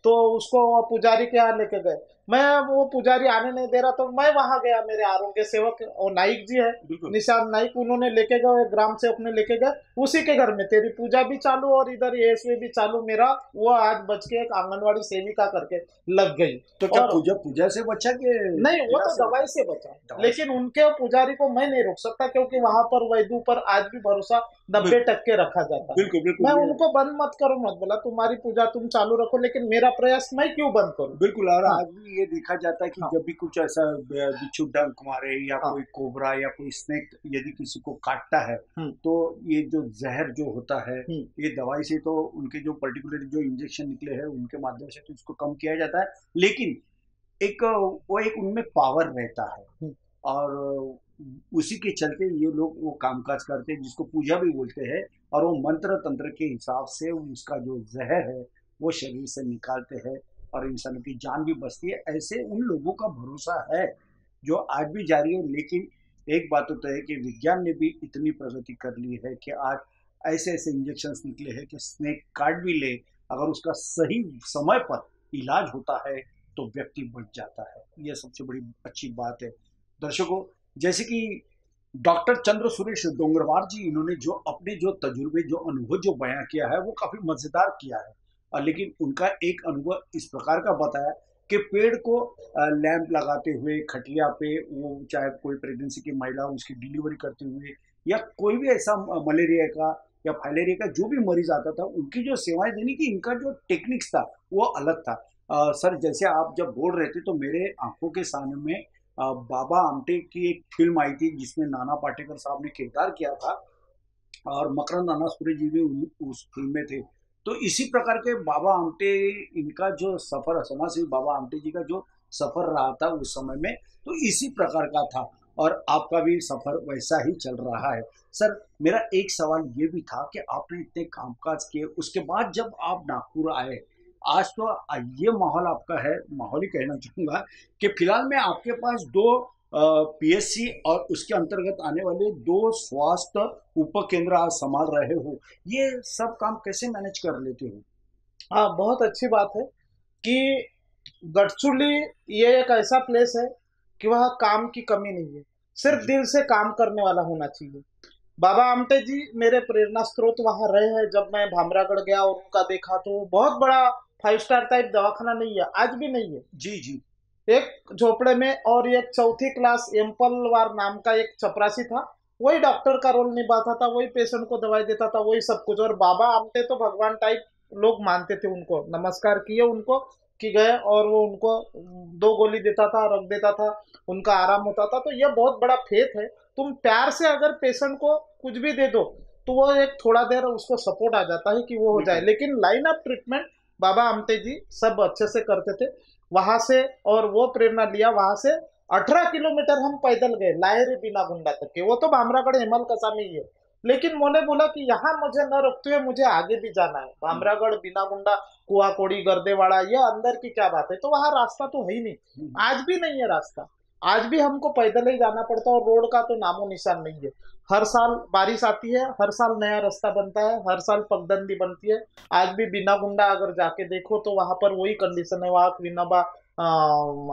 तो उसको पुजारी के यहाँ लेके गए। मैं वो पुजारी आने नहीं दे रहा तो मैं वहाँ गया मेरे आरोग्य सेवक और नाइक जी है निशान नाइक उन्होंने लेके गए ग्राम सेवक ने लेके गए उसी के घर में तेरी पूजा भी चालू और इधर एएसवी भी चालू मेरा वो आज बच के एक आंगनबाड़ी सेविका करके लग गई। तो क्या पूजा पूजा से बचा के नहीं वो तो दवाई से बचा। लेकिन उनके पुजारी को मैं नहीं रोक सकता क्योंकि वहाँ पर वैद्य पर आज भी भरोसा नब्बे। टक्के रखा जाता है बिल्कुल बिल्कुल मैं उनको बंद मत करो मत बोला तुम्हारी पूजा तुम चालू रखो लेकिन मेरा प्रयास मैं क्यों बंद करूँ बिल्कुल और हाँ। आज भी ये देखा जाता है कि हाँ। जब भी कुछ ऐसा बिच्छू डंक मारे या हाँ। कोई कोबरा या कोई स्नेक यदि किसी को काटता है हम्म। तो ये जो जहर जो होता है हम्म। ये दवाई से तो उनके जो पर्टिकुलर जो इंजेक्शन निकले हैं उनके माध्यम से तो इसको कम किया जाता है लेकिन एक वो एक उनमें पावर रहता है हम्म। और उसी के चलते ये लोग वो कामकाज करते हैं, जिसको पूजा भी बोलते हैं, और वो मंत्र तंत्र के हिसाब से उसका जो जहर है, वो शरीर से निकालते हैं, और इंसानों की जान भी बचती है। ऐसे उन लोगों का भरोसा है, जो आज भी जारी है, लेकिन एक बात तो है कि विज्ञान ने भी इतनी प्रगति कर ली है कि आज ऐसे ऐसे इंजेक्शन निकले हैं कि स्नेक कार्ड भी ले, अगर उसका सही समय पर इलाज होता है तो व्यक्ति बच जाता है। यह सबसे बड़ी अच्छी बात है। दर्शकों जैसे कि डॉक्टर चंद्र सुरेश डोंगरवार जी इन्होंने जो अपने जो तजुर्बे जो अनुभव जो बयां किया है वो काफ़ी मज़ेदार किया है। लेकिन उनका एक अनुभव इस प्रकार का बताया कि पेड़ को लैंप लगाते हुए खटिया पे वो चाहे कोई प्रेगनेंसी की महिला उसकी डिलीवरी करते हुए या कोई भी ऐसा मलेरिया का या फाइलेरिया का जो भी मरीज़ आता था उनकी जो सेवाएँ देने की इनका जो टेक्निक्स था वो अलग था। अ, सर जैसे आप जब बोल रहे थे तो मेरे आँखों के सामने में बाबा आमटे की एक फ़िल्म आई थी जिसमें नाना पाटेकर साहब ने किरदार किया था और मकरंद अनासपुरी जी भी उस फ़िल्म में थे। तो इसी प्रकार के बाबा आमटे, इनका जो सफ़र समाज सेवी बाबा आमटे जी का जो सफ़र रहा था उस समय में तो इसी प्रकार का था और आपका भी सफ़र वैसा ही चल रहा है। सर, मेरा एक सवाल ये भी था कि आपने इतने कामकाज किए, उसके बाद जब आप नागपुर आए आज तो ये माहौल आपका है माहौल ही कहना चाहूँगा कि फ़िलहाल में आपके पास दो पीएससी और उसके अंतर्गत आने वाले दो स्वास्थ्य उप केंद्र आप संभाल रहे हो। ये सब काम कैसे मैनेज कर लेते हो? हाँ बहुत अच्छी बात है कि गढ़चुली ये एक ऐसा प्लेस है कि वहाँ काम की कमी नहीं है। सिर्फ़ दिल से काम करने वाला होना चाहिए। बाबा आमटे जी मेरे प्रेरणा स्रोत वहाँ रहे हैं। जब मैं भामरागढ़ गया और उनका देखा तो बहुत बड़ा फाइव स्टार टाइप दवाखाना नहीं है आज भी नहीं है। जी जी। एक झोपड़े में और एक चौथी क्लास एम्पलवार नाम का एक चपरासी था वही डॉक्टर का रोल निभाता था वही पेशेंट को दवाई देता था वही सब कुछ। और बाबा आमटे तो भगवान टाइप लोग मानते थे उनको नमस्कार किए उनको कि गए और वो उनको दो गोली देता था रख देता था उनका आराम होता था। तो यह बहुत बड़ा फेथ है। तुम प्यार से अगर पेशेंट को कुछ भी दे दो तो वो एक थोड़ा देर उसको सपोर्ट आ जाता है कि वो हो जाए। लेकिन line of treatment Baba Amte ji सब अच्छे से करते थे। वहाँ से और वो प्रेरणा लिया वहाँ से अठारह किलोमीटर हम पैदल गए लाहरी बिना गुंडा तक के। वो तो भामरागढ़ हेमल कसा में ही है। लेकिन मोने बोला कि यहाँ मुझे न रुकते हुए मुझे आगे भी जाना है। बामरागढ़ बिनागुंडा कुआ कोड़ी गर्देवाड़ा ये अंदर की क्या बात है? तो वहाँ रास्ता तो है ही नहीं। आज भी नहीं है रास्ता। आज भी हमको पैदल ही जाना पड़ता है और रोड का तो नामो निशान नहीं है। हर साल बारिश आती है हर साल नया रास्ता बनता है हर साल पगडंडी बनती है। आज भी बिना गुंडा अगर जाके देखो तो वहाँ पर वही कंडीशन है वहाँ विनोबा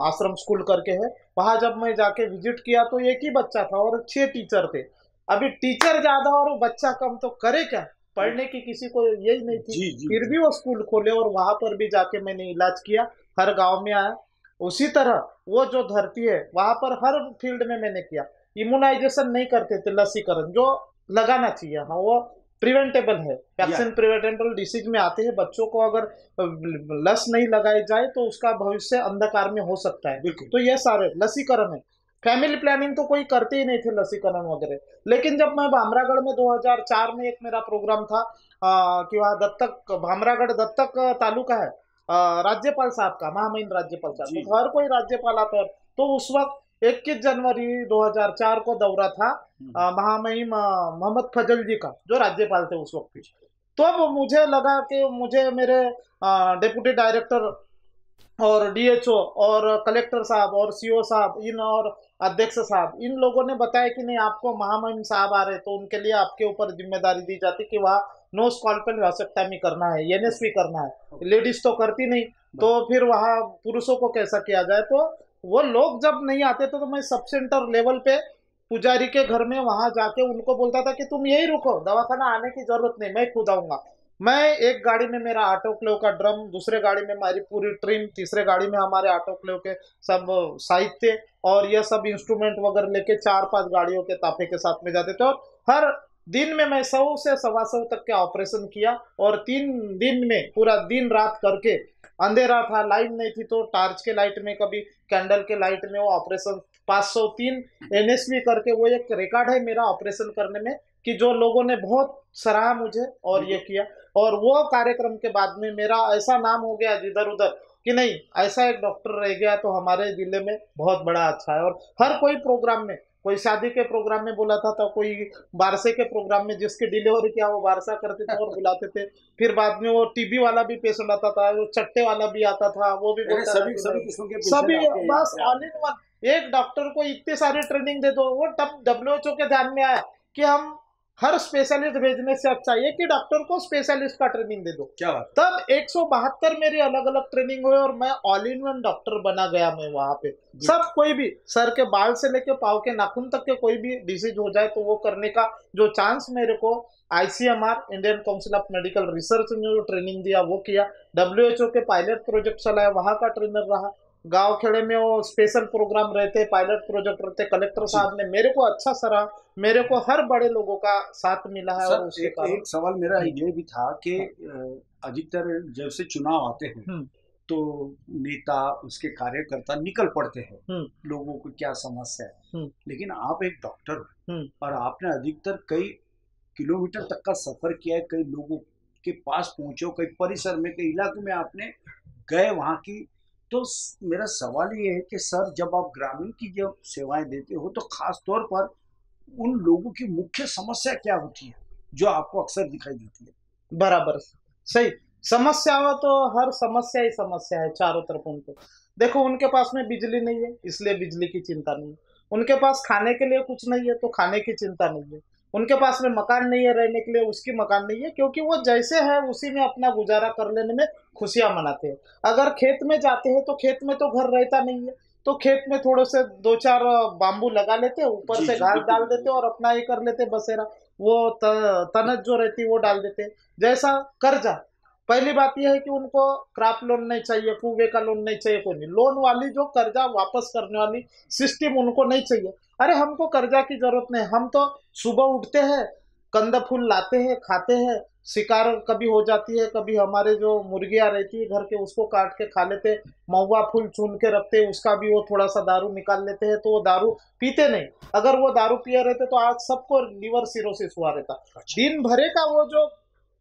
आश्रम स्कूल करके है। वहाँ जब मैं जाके विज़िट किया तो एक ही बच्चा था और छह टीचर थे। अभी टीचर ज़्यादा और बच्चा कम तो करे क्या? पढ़ने की किसी को यही नहीं थी। जी जी फिर भी वो स्कूल खोले और वहाँ पर भी जाके मैंने इलाज किया हर गाँव में आया। उसी तरह वो जो धरती है वहाँ पर हर फ़ील्ड में मैंने किया। इम्यूनाइजेशन नहीं करते थे लसीकरण जो लगाना चाहिए हाँ वो प्रिवेंटेबल है। वैक्सीन प्रिवेंटेबल डिसीज में आते हैं बच्चों को अगर लस नहीं लगाई जाए तो उसका भविष्य अंधकार में हो सकता है। तो ये सारे लसीकरण है। फैमिली प्लानिंग तो कोई करते ही नहीं थे लसीकरण वगैरह। लेकिन जब मैं भामरागढ़ में 2004 में एक मेरा प्रोग्राम था आ, कि वहाँ दत्तक भामरागढ़ दत्तक तालुका है राज्यपाल साहब का महामहिम राज्यपाल साहब तो हर कोई राज्यपाल आता है। तो उस वक्त इक्कीस जनवरी 2004 को दौरा था आ, महामहिम मोहम्मद फजल जी का जो राज्यपाल थे उस वक्त तो मुझे लगा कि मुझे मेरे डिप्यूटी डायरेक्टर और डीएचओ और कलेक्टर साहब और सीओ साहब इन और अध्यक्ष साहब इन लोगों ने बताया कि नहीं आपको महामहिम साहब आ रहे तो उनके लिए आपके ऊपर ज़िम्मेदारी दी जाती कि वहाँ नो स्कॉल्पल वासकटामी करना है एनएसपी करना है। लेडीज़ तो करती नहीं। तो फिर वहाँ पुरुषों को कैसा किया जाए तो वो लोग जब नहीं आते तो, तो मैं सब सेंटर लेवल पे पुजारी के घर में वहाँ जाके उनको बोलता था कि तुम यही रुको दवाखाना आने की ज़रूरत नहीं मैं खुद आऊँगा। मैं एक गाड़ी में मेरा ऑटोक्लेव का ड्रम दूसरे गाड़ी में हमारी पूरी ट्रिम तीसरे गाड़ी में हमारे ऑटोक्लेव के सब साहित्य और यह सब इंस्ट्रूमेंट वगैरह लेके चार पाँच गाड़ियों के ताफे के साथ में जाते थे और हर दिन में मैं सौ से सवा सौ तक के ऑपरेशन किया और तीन दिन में पूरा दिन रात करके अंधेरा था लाइट नहीं थी तो टार्च के लाइट में, कभी कैंडल के लाइट में वो ऑपरेशन पाँच सौ तीन एनएसवी करके वो एक रिकॉर्ड है मेरा ऑपरेशन करने में कि जो लोगों ने बहुत सराहा मुझे और ये किया। और वो कार्यक्रम के बाद में मेरा ऐसा नाम हो गया जिधर उधर कि नहीं, ऐसा एक डॉक्टर रह गया तो हमारे ज़िले में बहुत बड़ा अच्छा है। और हर कोई प्रोग्राम में कोई शादी के प्रोग्राम में बुलाता था तो कोई बारसे के प्रोग्राम में जिसकी डिलीवरी किया वो बारसा करते थे और बुलाते थे। फिर बाद में वो टीबी वाला भी पेशेंट आता था वो चट्टे वाला भी आता था वो भी बोलता सभी सभी किस्म के सभी बस ऑल इन वन एक डॉक्टर को इतनी सारी ट्रेनिंग दे दो वो तब डब्ल्यू के ध्यान में आया कि हम हर स्पेशलिस्ट भेजने से अच्छा है कि डॉक्टर को स्पेशलिस्ट का ट्रेनिंग दे दो। क्या बात तब एक सौ बहत्तर मेरी अलग अलग ट्रेनिंग हुई और मैं ऑल इन वन डॉक्टर बना गया मैं वहाँ पे। सब कोई भी सर के बाल से लेके पाव के नाखून तक के कोई भी डिसीज हो जाए तो वो करने का जो चांस मेरे को ICMR Indian council of medical research ने जो ट्रेनिंग दिया वो किया। WHO के पायलट प्रोजेक्ट चलाया वहाँ का ट्रेनर रहा। गाँव खेड़े में वो स्पेशल प्रोग्राम रहते पायलट प्रोजेक्ट रहते कलेक्टर साहब ने मेरे को अच्छा सरा मेरे को हर बड़े लोगों का साथ मिला है और उसके एक, एक सवाल मेरा ये भी था कि अ, अधिकतर जैसे चुनाव आते हैं हम्म। तो नेता उसके कार्यकर्ता निकल पड़ते हैं हम्म। लोगों को क्या समस्या है हम्म। लेकिन आप एक डॉक्टर हो। और आपने अधिकतर कई किलोमीटर तक का सफ़र किया है कई लोगों के पास पहुँचे कई परिसर में कई इलाके में आपने गए वहाँ की तो मेरा सवाल ये है कि सर, जब आप ग्रामीण की जब सेवाएँ देते हो तो खास तौर पर उन लोगों की मुख्य समस्या क्या होती है, जो आपको अक्सर दिखाई देती है? बराबर सही, समस्या हो तो हर समस्या ही समस्या है, चारों तरफ़ उनको। देखो, उनके पास में बिजली नहीं है, इसलिए बिजली की चिंता नहीं है। उनके पास खाने के लिए कुछ नहीं है तो खाने की चिंता नहीं है। उनके पास में मकान नहीं है रहने के लिए उसकी मकान नहीं है क्योंकि वो जैसे है उसी में अपना गुजारा कर लेने में खुशियाँ मनाते हैं। अगर खेत में जाते हैं तो खेत में तो घर रहता नहीं है तो खेत में थोड़े से दो चार बाम्बू लगा लेते हैं ऊपर से घास डाल देते हैं और अपना ये कर लेते बसेरा। वो त, तनत जो रहती है वो डाल देते हैं। जैसा कर्जा पहली बात यह है कि उनको क्रॉप लोन नहीं चाहिए कुएँ का लोन नहीं चाहिए कोई नहीं। लोन वाली जो कर्जा वापस करने वाली सिस्टम उनको नहीं चाहिए। अरे हमको कर्जा की ज़रूरत नहीं। हम तो सुबह उठते हैं कंद फूल लाते हैं खाते हैं शिकार कभी हो जाती है कभी हमारे जो मुर्गियाँ रहती है घर के उसको काट के खा लेते महुआ फूल चुन के रखते हैं उसका भी वो थोड़ा सा दारू निकाल लेते हैं तो वो दारू पीते नहीं। अगर वो दारू पिए रहते तो आज सबको लीवर सिरोसिस हुआ रहता। दिन भरे का वो जो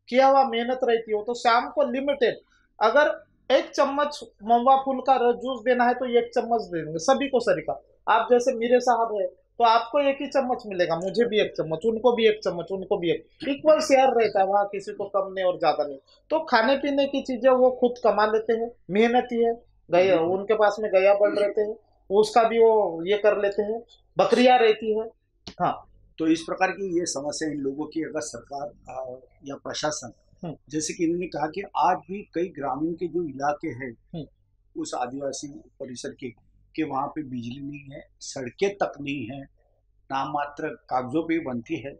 किया हुआ मेहनत रहती हो तो शाम को लिमिटेड अगर एक चम्मच महुआ फूल का रस जूस देना है तो एक चम्मच दे देंगे सभी को सरीका आप जैसे मीरे साहब है तो आपको एक ही चम्मच मिलेगा मुझे भी एक चम्मच उनको भी एक चम्मच उनको भी एक। इक्वल शेयर रहता है वहाँ किसी को कम नहीं और ज़्यादा नहीं। तो खाने पीने की चीज़ें वो खुद कमा लेते हैं मेहनती है गया उनके पास में गया बल रहते हैं उसका भी वो ये कर लेते हैं बकरियाँ रहती है। हाँ तो इस प्रकार की ये समस्या इन लोगों की अगर सरकार या प्रशासन हम्म। जैसे कि इन्होंने कहा कि आज भी कई ग्रामीण के जो इलाके हैं हम्म। उस आदिवासी परिसर के कि वहाँ पे बिजली नहीं है सड़कें तक नहीं है नाम मात्र कागजों पे बनती है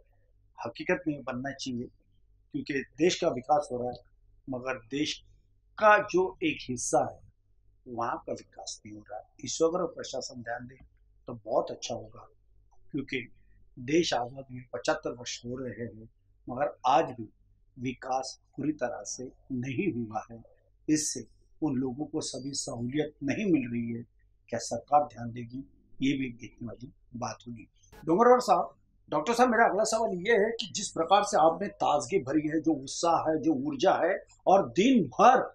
हकीकत में बनना चाहिए क्योंकि देश का विकास हो रहा है मगर देश का जो एक हिस्सा है वहाँ का विकास नहीं हो रहा है इस अगर प्रशासन ध्यान दे तो बहुत अच्छा होगा क्योंकि देश आज़ाद हुए पचहत्तर वर्ष हो रहे हैं, मगर आज भी विकास पूरी तरह से नहीं हुआ है। इससे उन लोगों को सभी सहूलियत नहीं मिल रही है। क्या सरकार ध्यान देगी? ये भी देखने वाली बात होगी। डोंगरवर साहब, डॉक्टर साहब, मेरा अगला सवाल ये है कि जिस प्रकार से आपने ताजगी भरी है, जो उत्साह है, जो ऊर्जा है, और दिन भर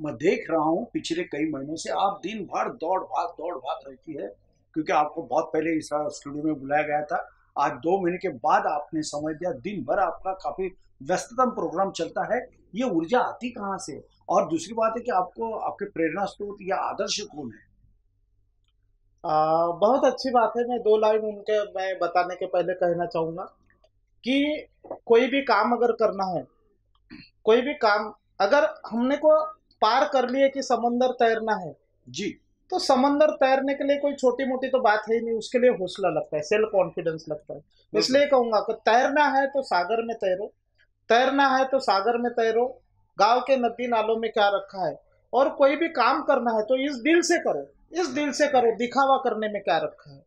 मैं देख रहा हूँ, पिछले कई महीनों से आप दिन भर दौड़ भाग दौड़ भाग रहती है, क्योंकि आपको बहुत पहले इस स्टूडियो में बुलाया गया था। आज दो महीने के बाद आपने समय दिया दिन भर आपका काफ़ी व्यस्ततम प्रोग्राम चलता है। ये ऊर्जा आती कहाँ से? और दूसरी बात है कि आपको आपके प्रेरणा स्रोत या आदर्श कौन है? आ, बहुत अच्छी बात है। मैं दो लाइन उनके मैं बताने के पहले कहना चाहूँगा कि कोई भी काम अगर करना है कोई भी काम अगर हमने को पार कर लिए कि समंदर तैरना है जी। तो समंदर तैरने के लिए कोई छोटी मोटी तो बात है ही नहीं उसके लिए हौसला लगता है सेल्फ कॉन्फिडेंस लगता है। इसलिए कहूँगा कि तैरना है तो सागर में तैरो तैरना है तो सागर में तैरो गाँव के नदी नालों में क्या रखा है और कोई भी काम करना है तो इस दिल से करो इस दिल से करो दिखावा करने में क्या रखा है।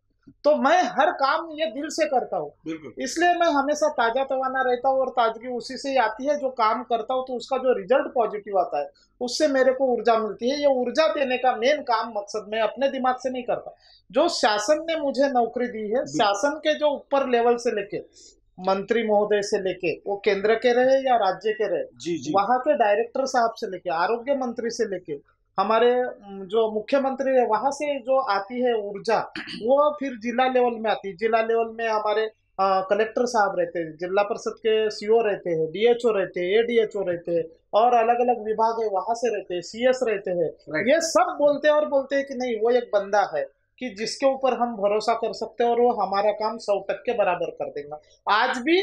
तो मैं हर काम ये दिल से करता हूँ। इसलिए मैं हमेशा ताज़ा तवाना रहता हूँ और ताजगी उसी से ही आती है। जो काम करता हूँ तो उसका जो रिज़ल्ट पॉजिटिव आता है उससे मेरे को ऊर्जा मिलती है। ये ऊर्जा देने का मेन काम मकसद मैं अपने दिमाग से नहीं करता। जो शासन ने मुझे नौकरी दी है शासन के जो ऊपर लेवल से लेके मंत्री महोदय से लेके वो केंद्र के रहे या राज्य के रहे जी जी। वहाँ के डायरेक्टर साहब से लेके आरोग्य मंत्री से लेके हमारे जो मुख्यमंत्री है वहाँ से जो आती है ऊर्जा वो फिर जिला लेवल में आती है। जिला लेवल में हमारे आ, कलेक्टर साहब रहते हैं जिला परिषद के सीओ रहते हैं डीएचओ रहते हैं एडीएचओ रहते हैं और अलग अलग विभाग है वहाँ से रहते हैं सीएस रहते हैं। Right. ये सब बोलते हैं और बोलते हैं कि नहीं वो एक बंदा है कि जिसके ऊपर हम भरोसा कर सकते हैं और वो हमारा काम सौ टक के बराबर कर देगा। आज भी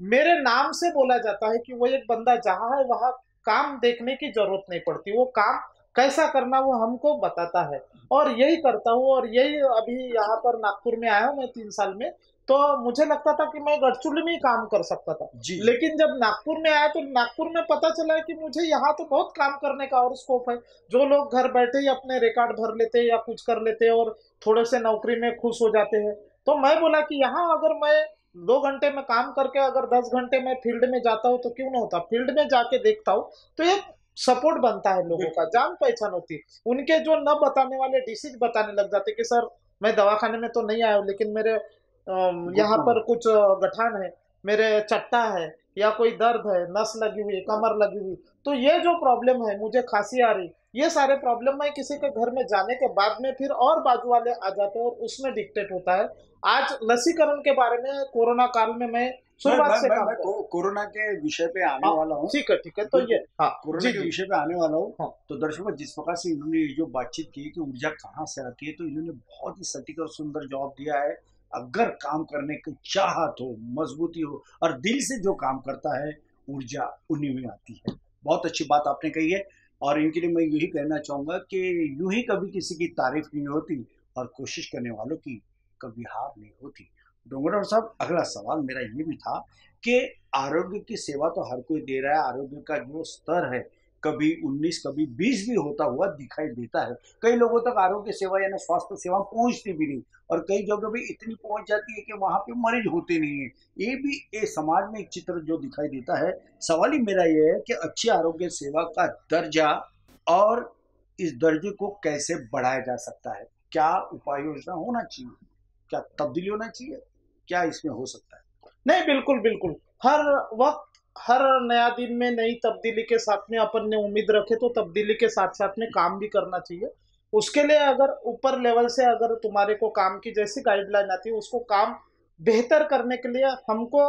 मेरे नाम से बोला जाता है कि वो एक बंदा जहाँ है वहाँ काम देखने की ज़रूरत नहीं पड़ती। वो काम कैसा करना वो हमको बताता है। और यही करता हूँ और यही अभी यहाँ पर नागपुर में आया हूँ मैं तीन साल में तो मुझे लगता था कि मैं गढ़चुल्ली में ही काम कर सकता था। जी। लेकिन जब नागपुर में आया तो नागपुर में पता चला कि मुझे यहाँ तो बहुत काम करने का और स्कोप है। जो लोग घर बैठे ही अपने रिकॉर्ड भर लेते हैं या कुछ कर लेते हैं और थोड़े से नौकरी में खुश हो जाते हैं। तो मैं बोला कि यहाँ अगर मैं दो घंटे में काम करके अगर दस घंटे में फ़ील्ड में जाता हूँ तो क्यों ना होता। फ़ील्ड में जाके देखता हूँ। तो ये सपोर्ट बनता है लोगों का जान पहचान होती उनके जो न बताने वाले डिसीज बताने लग जाते कि सर मैं दवाखाने में तो नहीं आया हूँ लेकिन मेरे यहाँ पर कुछ गठान है मेरे चट्टा है या कोई दर्द है नस लगी हुई कमर लगी हुई। तो ये जो प्रॉब्लम है मुझे खांसी आ रही। ये सारे प्रॉब्लम मैं किसी के घर में जाने के बाद में फिर और बाजू वाले आ जाते हैं और उसमें डिक्टेट होता है। आज लसीकरण के बारे में कोरोना काल में मैं शुरुआत से मैं, मैं कोरोना के विषय पे आने हाँ, वाला हूँ। ठीक है ठीक है तो ये हाँ कोरोना के विषय पे आने वाला हूँ। हाँ, तो दर्शकों जिस प्रकार से इन्होंने जो बातचीत की कि ऊर्जा कहाँ से आती है तो इन्होंने बहुत ही सटीक और सुंदर जवाब दिया है। अगर काम करने की चाहत हो मजबूती हो और दिल से जो काम करता है ऊर्जा उन्हीं में आती है। बहुत अच्छी बात आपने कही है। और इनके लिए मैं यही कहना चाहूँगा कि यूँ ही कभी किसी की तारीफ़ नहीं होती और कोशिश करने वालों की कभी हार नहीं होती। डोंगरवर साहब, अगला सवाल मेरा ये भी था कि आरोग्य की सेवा तो हर कोई दे रहा है, आरोग्य का जो स्तर है, कभी 19 कभी 20 भी होता हुआ दिखाई देता है। कई लोगों तक आरोग्य सेवा यानी स्वास्थ्य सेवा पहुँचती भी नहीं और कई जगह भी इतनी पहुँच जाती है कि वहाँ पे मरीज़ होते नहीं है। ये भी, ये समाज में एक चित्र जो दिखाई देता है, सवाल ही मेरा ये है कि अच्छी आरोग्य सेवा का दर्जा और इस दर्जे को कैसे बढ़ाया जा सकता है? क्या उपाय योजना होना चाहिए? क्या तब्दीली होना चाहिए? क्या इसमें हो सकता है? नहीं, बिल्कुल बिल्कुल। हर वक्त, हर नया दिन में नई तब्दीली के साथ में अपन ने उम्मीद रखे तो तब्दीली के साथ साथ में काम भी करना चाहिए। उसके लिए अगर ऊपर लेवल से अगर तुम्हारे को काम की जैसी गाइडलाइन आती है, उसको काम बेहतर करने के लिए हमको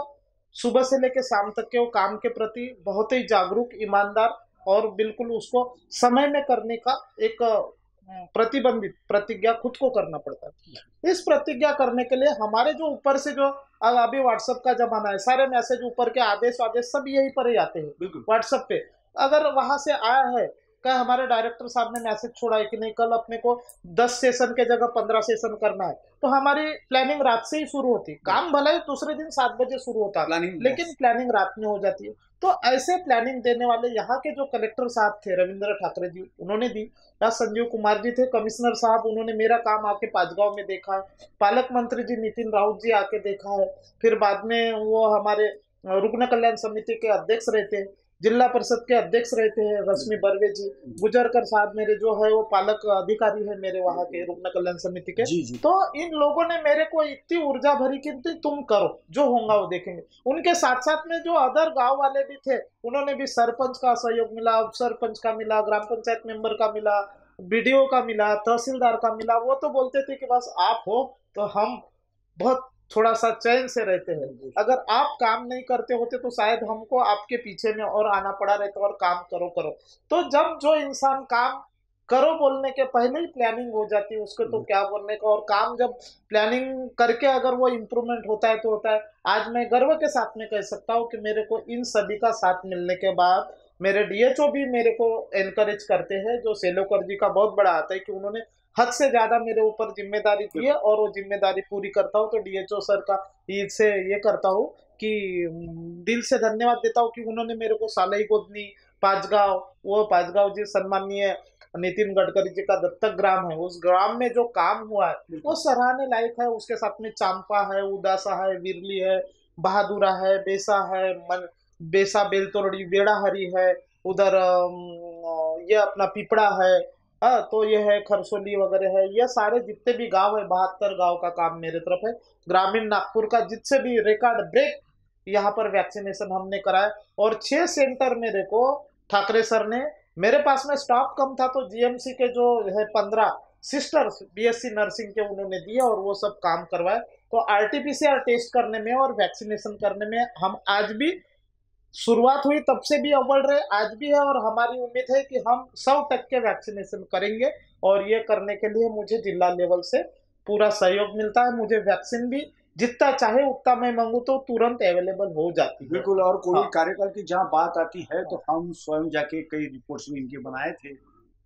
सुबह से लेकर शाम तक के वो काम के प्रति बहुत ही जागरूक, ईमानदार और बिल्कुल उसको समय में करने का एक प्रतिबंधित प्रतिज्ञा खुद को करना पड़ता है। इस प्रतिज्ञा करने के लिए हमारे जो ऊपर से जो अभी व्हाट्सएप का जमाना है सारे मैसेज ऊपर के आदेश आदेश सब यही पर ही आते हैं। व्हाट्सएप पे। अगर वहाँ से आया है क्या हमारे डायरेक्टर साहब ने मैसेज छोड़ा है कि नहीं कल अपने को दस सेशन के जगह पंद्रह सेशन करना है। तो हमारी प्लानिंग रात से ही शुरू होती। है काम भले ही दूसरे दिन सात बजे शुरू होता। है लेकिन प्लानिंग रात में हो जाती है। तो ऐसे प्लानिंग देने वाले यहाँ के जो कलेक्टर साहब थे रविंद्र ठाकरे जी उन्होंने दी। या संजीव कुमार जी थे कमिश्नर साहब उन्होंने मेरा काम आके पांचगांव में देखा है। पालक मंत्री जी नितिन राउत जी आके देखा है। फिर बाद में वो हमारे रुग्ण कल्याण समिति के अध्यक्ष रहते हैं। जिला परिषद के अध्यक्ष रहते हैं रश्मि बर्वे जी। गुजरकर साहब मेरे जो है वो पालक अधिकारी है मेरे वहाँ के रुग्ण कल्याण समिति के। जी जी। तो इन लोगों ने मेरे को इतनी ऊर्जा भरी कि तुम करो जो होगा वो देखेंगे। उनके साथ साथ में जो अदर गाँव वाले भी थे उन्होंने भी सरपंच का सहयोग मिला उप सरपंच का मिला ग्राम पंचायत मेंबर का मिला बीडीओ का मिला तहसीलदार का मिला वो तो बोलते थे कि बस आप हो तो हम बहुत थोड़ा सा चैन से रहते हैं। अगर आप काम नहीं करते होते तो शायद हमको आपके पीछे में और आना पड़ा रहता और काम करो करो। तो जब जो इंसान काम करो बोलने के पहले ही प्लानिंग हो जाती है उसके तो क्या बोलने का? और काम जब प्लानिंग करके अगर वो इम्प्रूवमेंट होता है तो होता है। आज मैं गर्व के साथ में कह सकता हूँ कि मेरे को इन सभी का साथ मिलने के बाद मेरे डीएचओ भी मेरे को एनकरेज करते हैं जो सेलोकर जी का बहुत बड़ा आता है कि उन्होंने हद से ज़्यादा मेरे ऊपर ज़िम्मेदारी दी है और वो ज़िम्मेदारी पूरी करता हूँ तो डीएचओ सर का से ये करता हूँ कि दिल से धन्यवाद देता हूँ कि उन्होंने मेरे को सालई गोदनी पांचगांव वो पांचगांव जी सम्मानीय नितिन गडकरी जी का दत्तक ग्राम है। उस ग्राम में जो काम हुआ है वो सराहने लायक है। उसके साथ में चांपा है उदासा है विरली है बहादुरा है बेसा है मन बेसा बेलतोड़ी बेड़ाहरी है उधर ये अपना पिपड़ा है हाँ तो ये है खरसोली वगैरह है। ये सारे जितने भी गाँव है, बहत्तर गाँव का काम मेरे तरफ़ है। ग्रामीण नागपुर का जितसे भी रिकॉर्ड ब्रेक यहाँ पर वैक्सीनेशन हमने कराया। और छह सेंटर मेरे को ठाकरे सर ने, मेरे पास में स्टाफ कम था तो जीएमसी के जो है पंद्रह सिस्टर्स बीएससी नर्सिंग के उन्होंने दिए और वो सब काम करवाए। तो आरटीपीसीआर टेस्ट करने में और वैक्सीनेशन करने में हम आज भी शुरुआत हुई तब से भी अव्वल रहे आज भी है और हमारी उम्मीद है कि हम सौ टक्के वैक्सीनेशन करेंगे और ये करने के लिए मुझे जिला लेवल से पूरा सहयोग मिलता है मुझे वैक्सीन भी जितना चाहे उतना मैं मांगू तो तुरंत अवेलेबल हो जाती है बिल्कुल और कोई हाँ। कार्यकाल की जहाँ बात आती है तो हम स्वयं जाके कई रिपोर्ट्स भी इनके बनाए थे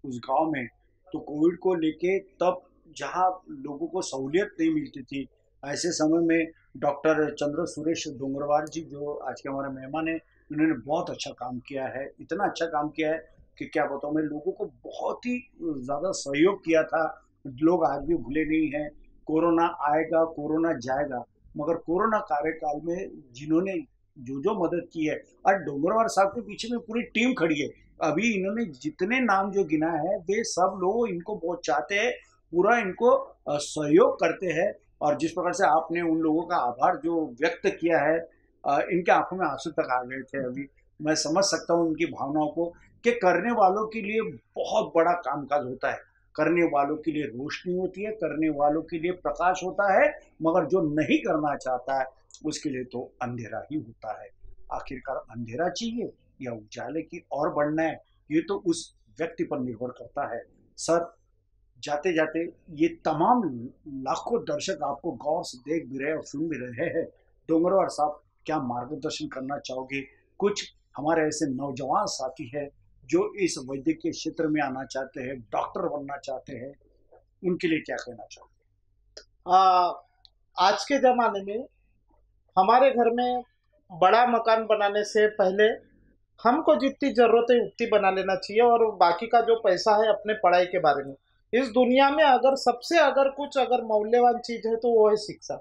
उस गाँव में तो कोविड को लेके तब जहाँ लोगों को सहूलियत नहीं मिलती थी ऐसे समय में डॉक्टर चंद्र सुरेश डोंगरवार जी जो आज के हमारे मेहमान है उन्होंने बहुत अच्छा काम किया है, इतना अच्छा काम किया है कि क्या बताऊँ, मैं लोगों को बहुत ही ज़्यादा सहयोग किया था। लोग आज भी भूले नहीं हैं, कोरोना आएगा, कोरोना जाएगा, मगर कोरोना कार्यकाल में जिन्होंने जो जो मदद की है और डोंगरवार साहब के पीछे में पूरी टीम खड़ी है। अभी इन्होंने जितने नाम जो गिना है, वे सब लोग इनको बहुत चाहते हैं, पूरा इनको सहयोग करते हैं, और जिस प्रकार से आपने उन लोगों का आभार जो व्यक्त किया है इनके आँखों में आँसू तक आ गए थे अभी। मैं समझ सकता हूँ उनकी भावनाओं को कि करने वालों के लिए बहुत बड़ा कामकाज होता है। करने वालों के लिए रोशनी होती है करने वालों के लिए प्रकाश होता है मगर जो नहीं करना चाहता है उसके लिए तो अंधेरा ही होता है। आखिरकार अंधेरा चाहिए या उजाले की और बढ़ना है ये तो उस व्यक्ति पर निर्भर करता है। सर जाते जाते ये तमाम लाखों दर्शक आपको गौर से देख भी रहे और सुन भी रहे हैं। डोंगरवार साहब क्या मार्गदर्शन करना चाहोगे? कुछ हमारे ऐसे नौजवान साथी है जो इस वैद्यकीय क्षेत्र में आना चाहते हैं, डॉक्टर बनना चाहते हैं, उनके लिए क्या कहना चाहोगे? आज के ज़माने में हमारे घर में बड़ा मकान बनाने से पहले हमको जितनी ज़रूरत है उतनी बना लेना चाहिए और बाकी का जो पैसा है अपने पढ़ाई के बारे में। इस दुनिया में अगर सबसे अगर कुछ अगर मौल्यवान चीज़ है तो वो है शिक्षा।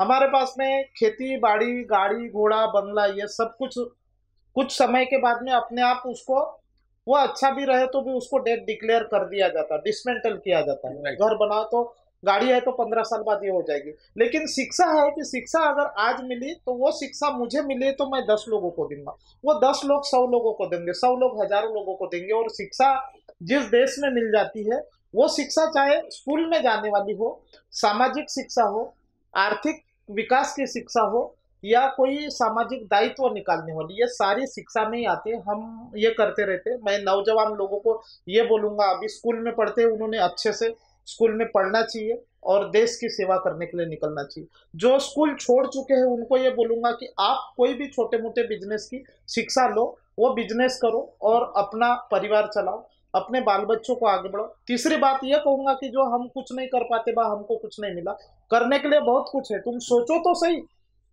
हमारे पास में खेती बाड़ी गाड़ी घोड़ा बंगला ये सब कुछ कुछ समय के बाद में अपने आप उसको वो अच्छा भी रहे तो भी उसको डेट डिक्लेयर कर दिया जाता है डिसमेंटल किया जाता है। घर बना तो गाड़ी है तो पंद्रह साल बाद ये हो जाएगी। लेकिन शिक्षा है कि शिक्षा अगर आज मिली तो वो शिक्षा मुझे मिली तो मैं दस लोगों को दूँगा। वो दस लोग सौ लोगों को देंगे सौ लोग हज़ारों लोगों को देंगे और शिक्षा जिस देश में मिल जाती है वो शिक्षा चाहे स्कूल में जाने वाली हो सामाजिक शिक्षा हो आर्थिक विकास की शिक्षा हो या कोई सामाजिक दायित्व निकालने वाली, ये सारी शिक्षा में ही आते हैं। हम ये करते रहते हैं। मैं नौजवान लोगों को ये बोलूँगा, अभी स्कूल में पढ़ते हैं, उन्होंने अच्छे से स्कूल में पढ़ना चाहिए और देश की सेवा करने के लिए निकलना चाहिए। जो स्कूल छोड़ चुके हैं, उनको ये बोलूँगा कि आप कोई भी छोटे मोटे बिज़नेस की शिक्षा लो, वो बिज़नेस करो और अपना परिवार चलाओ। अपने बाल बच्चों को आगे बढ़ाओ। तीसरी बात यह कहूँगा कि जो हम कुछ नहीं कर पाते बा हमको कुछ नहीं मिला। करने के लिए बहुत कुछ है। तुम सोचो तो सही।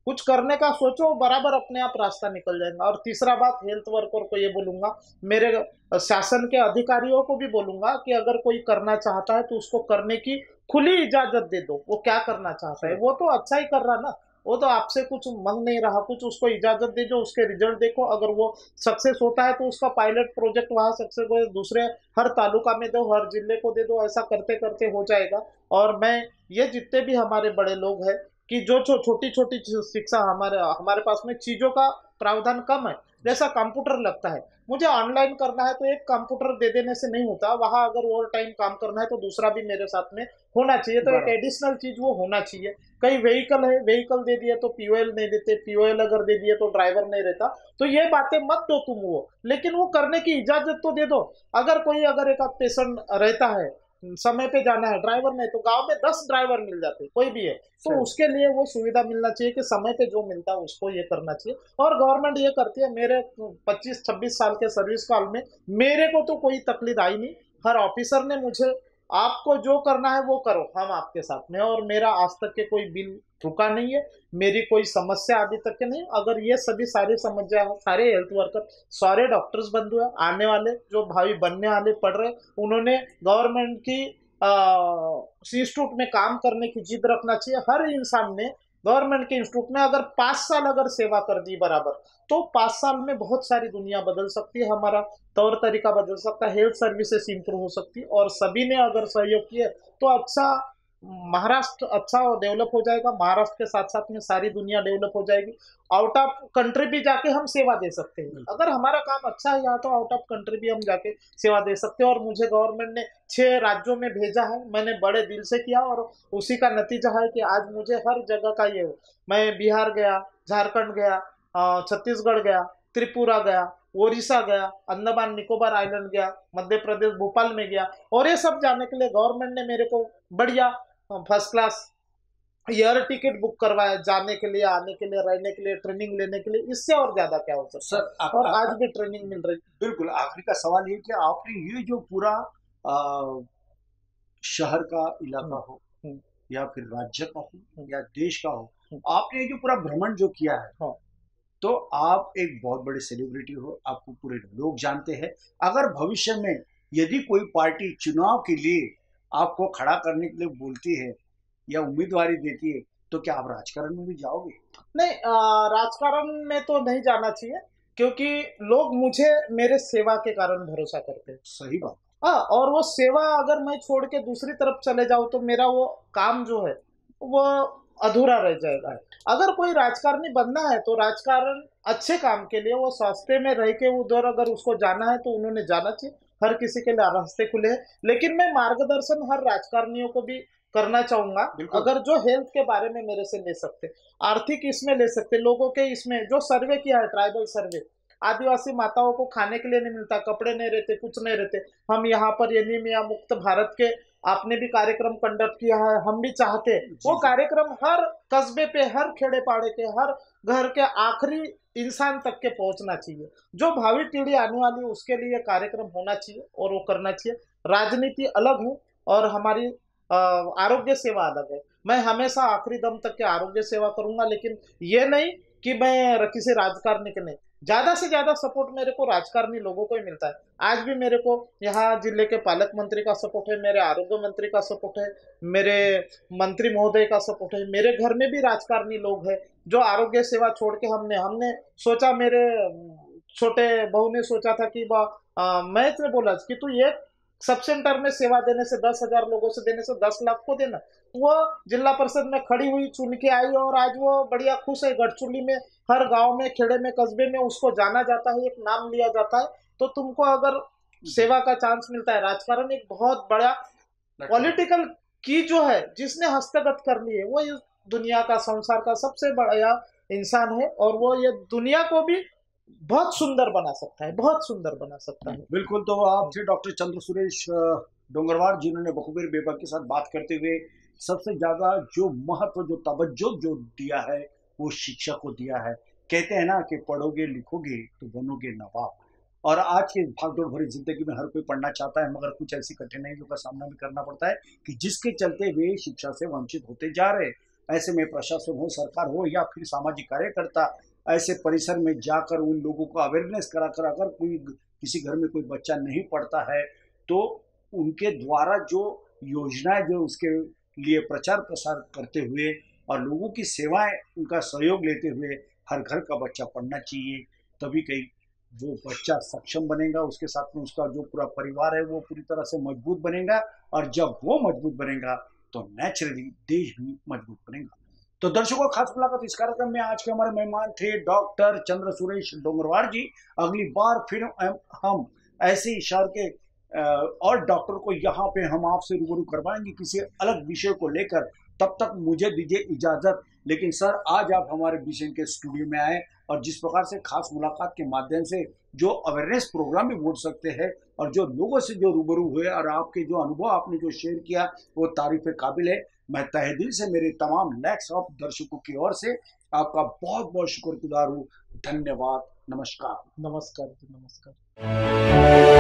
कुछ करने का सोचो बराबर अपने आप रास्ता निकल जाएगा। और तीसरा बात हेल्थ वर्कर को ये बोलूँगा मेरे शासन के अधिकारियों को भी बोलूँगा कि अगर कोई करना चाहता है तो उसको करने की खुली इजाज़त दे दो। वो क्या करना चाहता है? वो तो अच्छा ही कर रहा ना। वो तो आपसे कुछ मंग नहीं रहा, कुछ उसको इजाज़त दे, जो उसके रिज़ल्ट देखो, अगर वो सक्सेस होता है तो उसका पायलट प्रोजेक्ट वहाँ सक्सेस हो, दूसरे हर तालुका में दो, हर ज़िले को दे दो, ऐसा करते करते हो जाएगा। और मैं ये जितने भी हमारे बड़े लोग हैं कि जो छोटी छोटी शिक्षा हमारे हमारे पास में चीज़ों का प्रावधान कम है जैसा कंप्यूटर लगता है। मुझे ऑनलाइन करना है तो एक कंप्यूटर दे देने से नहीं होता। वहाँ अगर ओवर टाइम काम करना है तो दूसरा भी मेरे साथ में होना चाहिए। तो एक एडिशनल चीज़ वो होना चाहिए। कई व्हीकल है व्हीकल दे दिए तो पीओएल नहीं देते। पीओएल अगर दे दिए तो ड्राइवर नहीं रहता। तो ये बातें मत दो तुम वो। लेकिन वो करने की इजाज़त तो दे दो। अगर कोई अगर एक पेशेंट रहता है समय पे जाना है ड्राइवर नहीं तो गाँव में दस ड्राइवर मिल जाते कोई भी है। तो उसके लिए वो सुविधा मिलना चाहिए कि समय पे जो मिलता है उसको ये करना चाहिए। और गवर्नमेंट ये करती है मेरे 25-26 साल के सर्विस काल में मेरे को तो कोई तकलीफ़ आई नहीं। हर ऑफिसर ने मुझे आपको जो करना है वो करो हम आपके साथ में और मेरा आज तक के कोई बिल रुका नहीं है। मेरी कोई समस्या अभी तक के नहीं। अगर ये सभी सारी समस्या, सारे हेल्थ वर्कर सारे डॉक्टर्स बंधु है आने वाले, जो भावी बनने वाले पढ़ रहे, उन्होंने गवर्नमेंट की इंस्टीट्यूट में काम करने की जिद रखना चाहिए। हर इंसान ने गवर्नमेंट के इंस्टीट्यूट में अगर पाँच साल अगर सेवा कर दी बराबर तो पाँच साल में बहुत सारी दुनिया बदल सकती है, हमारा तौर तरीका बदल सकता है हेल्थ सर्विसेज़ इंप्रूव हो सकती है, और सभी ने अगर सहयोग किया तो अच्छा महाराष्ट्र अच्छा डेवलप हो जाएगा। महाराष्ट्र के साथ साथ में सारी दुनिया डेवलप हो जाएगी। आउट ऑफ़ कंट्री भी जाके हम सेवा दे सकते हैं। अगर हमारा काम अच्छा है यहाँ तो आउट ऑफ़ कंट्री भी हम जाके सेवा दे सकते हैं। और मुझे गवर्नमेंट ने छह राज्यों में भेजा है। मैंने बड़े दिल से किया और उसी का नतीजा है कि आज मुझे हर जगह का ये मैं बिहार गया झारखंड गया छत्तीसगढ़ गया त्रिपुरा गया ओडिशा गया अंडमान निकोबार आइलैंड गया मध्य प्रदेश भोपाल में गया। और ये सब जाने के लिए गवर्नमेंट ने मेरे को बढ़िया first class air ticket book करवाया जाने के लिए आने के लिए रहने के लिए ट्रेनिंग लेने के लिए इससे और ज़्यादा क्या हो सकता सर आप, और आज भी ट्रेनिंग मिल रही बिल्कुल आखिरी का सवाल ये कि आपने ये जो पूरा आ, शहर का इलाका हम्म, हो हम्म। या फिर राज्य का हो हम्म। या देश का हो आपने ये जो पूरा भ्रमण जो किया है हाँ। तो आप एक बहुत बड़े सेलिब्रिटी हो आपको पूरे लोग जानते हैं अगर भविष्य में यदि कोई पार्टी चुनाव के लिए आपको खड़ा करने के लिए बोलती है या उम्मीदवारी देती है तो क्या आप राजकारण में भी जाओगे? नहीं राजकारण में तो नहीं जाना चाहिए क्योंकि लोग मुझे मेरे सेवा के कारण भरोसा करते हैं। सही बात। हाँ और वो सेवा अगर मैं छोड़ के दूसरी तरफ़ चले जाऊँ तो मेरा वो काम जो है वो अधूरा रह जाएगा। अगर कोई राजकारणी बनना है तो राजकारण अच्छे काम के लिए वो सस्ते में रह के उधर अगर उसको जाना है तो उन्होंने जाना चाहिए। हर किसी के लिए रास्ते खुले हैं। लेकिन मैं मार्गदर्शन हर राजकारणियों को भी करना चाहूँगा। अगर जो हेल्थ के बारे में मेरे से ले सकते आर्थिक इसमें ले सकते लोगों के इसमें जो सर्वे किया है ट्राइबल सर्वे आदिवासी माताओं को खाने के लिए नहीं मिलता कपड़े नहीं रहते कुछ नहीं रहते हम यहाँ पर एनीमिया मुक्त भारत के आपने भी कार्यक्रम कंडक्ट किया है हम भी चाहते वो कार्यक्रम हर कस्बे पे हर खेड़े पाड़े के हर घर के आखिरी इंसान तक के पहुँचना चाहिए। जो भावी पीढ़ी आने वाली उसके लिए कार्यक्रम होना चाहिए और वो करना चाहिए। राजनीति अलग है और हमारी आरोग्य सेवा अलग है। मैं हमेशा आखिरी दम तक के आरोग्य सेवा करूँगा, लेकिन ये नहीं कि मैं किसी राजकारणी के नहीं। ज़्यादा से ज़्यादा सपोर्ट मेरे को राजकारणी लोगों को ही मिलता है। आज भी मेरे को यहाँ ज़िले के पालक मंत्री का सपोर्ट है, मेरे आरोग्य मंत्री का सपोर्ट है, मेरे मंत्री महोदय का सपोर्ट है, मेरे घर में भी राजकारणी लोग हैं, जो आरोग्य सेवा छोड़ के हमने हमने सोचा मेरे, छोटे बहू ने सोचा था कि मैं इसने बोला कि तू एक सब सेंटर में सेवा देने से दस हज़ार लोगों से देने से दस लाख को देना। वो जिला परिषद में खड़ी हुई चुन के आई और आज वो बढ़िया खुश है। गढ़चुली में हर गाँव में खेड़े में कस्बे में उसको जाना जाता है एक नाम लिया जाता है। तो तुमको अगर सेवा का चांस मिलता है राजकारण एक बहुत बड़ा पॉलिटिकल की जो है जिसने हस्तगत कर ली है वो इस दुनिया का संसार का सबसे बड़ा इंसान है। और वो ये दुनिया को भी बहुत सुंदर बना सकता है, बहुत सुंदर बना सकता है। बिल्कुल तो आप थे डॉक्टर चंद्र सुरेश डोंगरवार, जिन्होंने बखूबीर बेबा के साथ बात करते हुए सबसे ज़्यादा जो महत्व, जो तवज्जो, जो दिया है, वो शिक्षा को दिया है। कहते हैं ना कि पढ़ोगे, लिखोगे तो बनोगे नवाब। और आज के भागदौड़ भरी ज़िंदगी में हर कोई पढ़ना चाहता है, मगर कुछ ऐसी कठिनाइयों का सामना भी करना पड़ता है कि जिसके चलते वे शिक्षा से वंचित होते जा रहे ऐसे में प्रशासन हो, सरकार हो, या फिर सामाजिक कार्यकर्ता ऐसे परिसर में जाकर उन लोगों को अवेयरनेस करा कर अगर कोई किसी घर में कोई बच्चा नहीं पढ़ता है तो उनके द्वारा जो योजनाएँ जो उसके लिए प्रचार प्रसार करते हुए और लोगों की सेवाएँ उनका सहयोग लेते हुए हर घर का बच्चा पढ़ना चाहिए, तभी कहीं वो बच्चा सक्षम बनेगा, उसके साथ में उसका जो पूरा परिवार है वो पूरी तरह से मज़बूत बनेगा और जब वो मज़बूत बनेगा तो नेचुरली देश भी मज़बूत बनेगा। तो दर्शकों, खास मुलाकात इस कार्यक्रम में आज के हमारे मेहमान थे डॉक्टर चंद्र सुरेश डोंगरवार जी। अगली बार फिर हम ऐसे शहर के और डॉक्टर को यहाँ पे हम आपसे रूबरू करवाएँगे किसी अलग विषय को लेकर। तब तक मुझे दीजिए इजाज़त। लेकिन सर, आज आप हमारे विषय के स्टूडियो में आए और जिस प्रकार से खास मुलाकात के माध्यम से जो अवेयरनेस प्रोग्राम भी बोल सकते हैं और जो लोगों से जो रूबरू हुए और आपके जो अनुभव आपने जो शेयर किया, वो तारीफ़ काबिल है। मैं तहे दिल से मेरे तमाम लैक्स ऑफ़ दर्शकों की ओर से आपका बहुत बहुत शुक्रगुजार हूँ। धन्यवाद। नमस्कार। नमस्कार नमस्कार।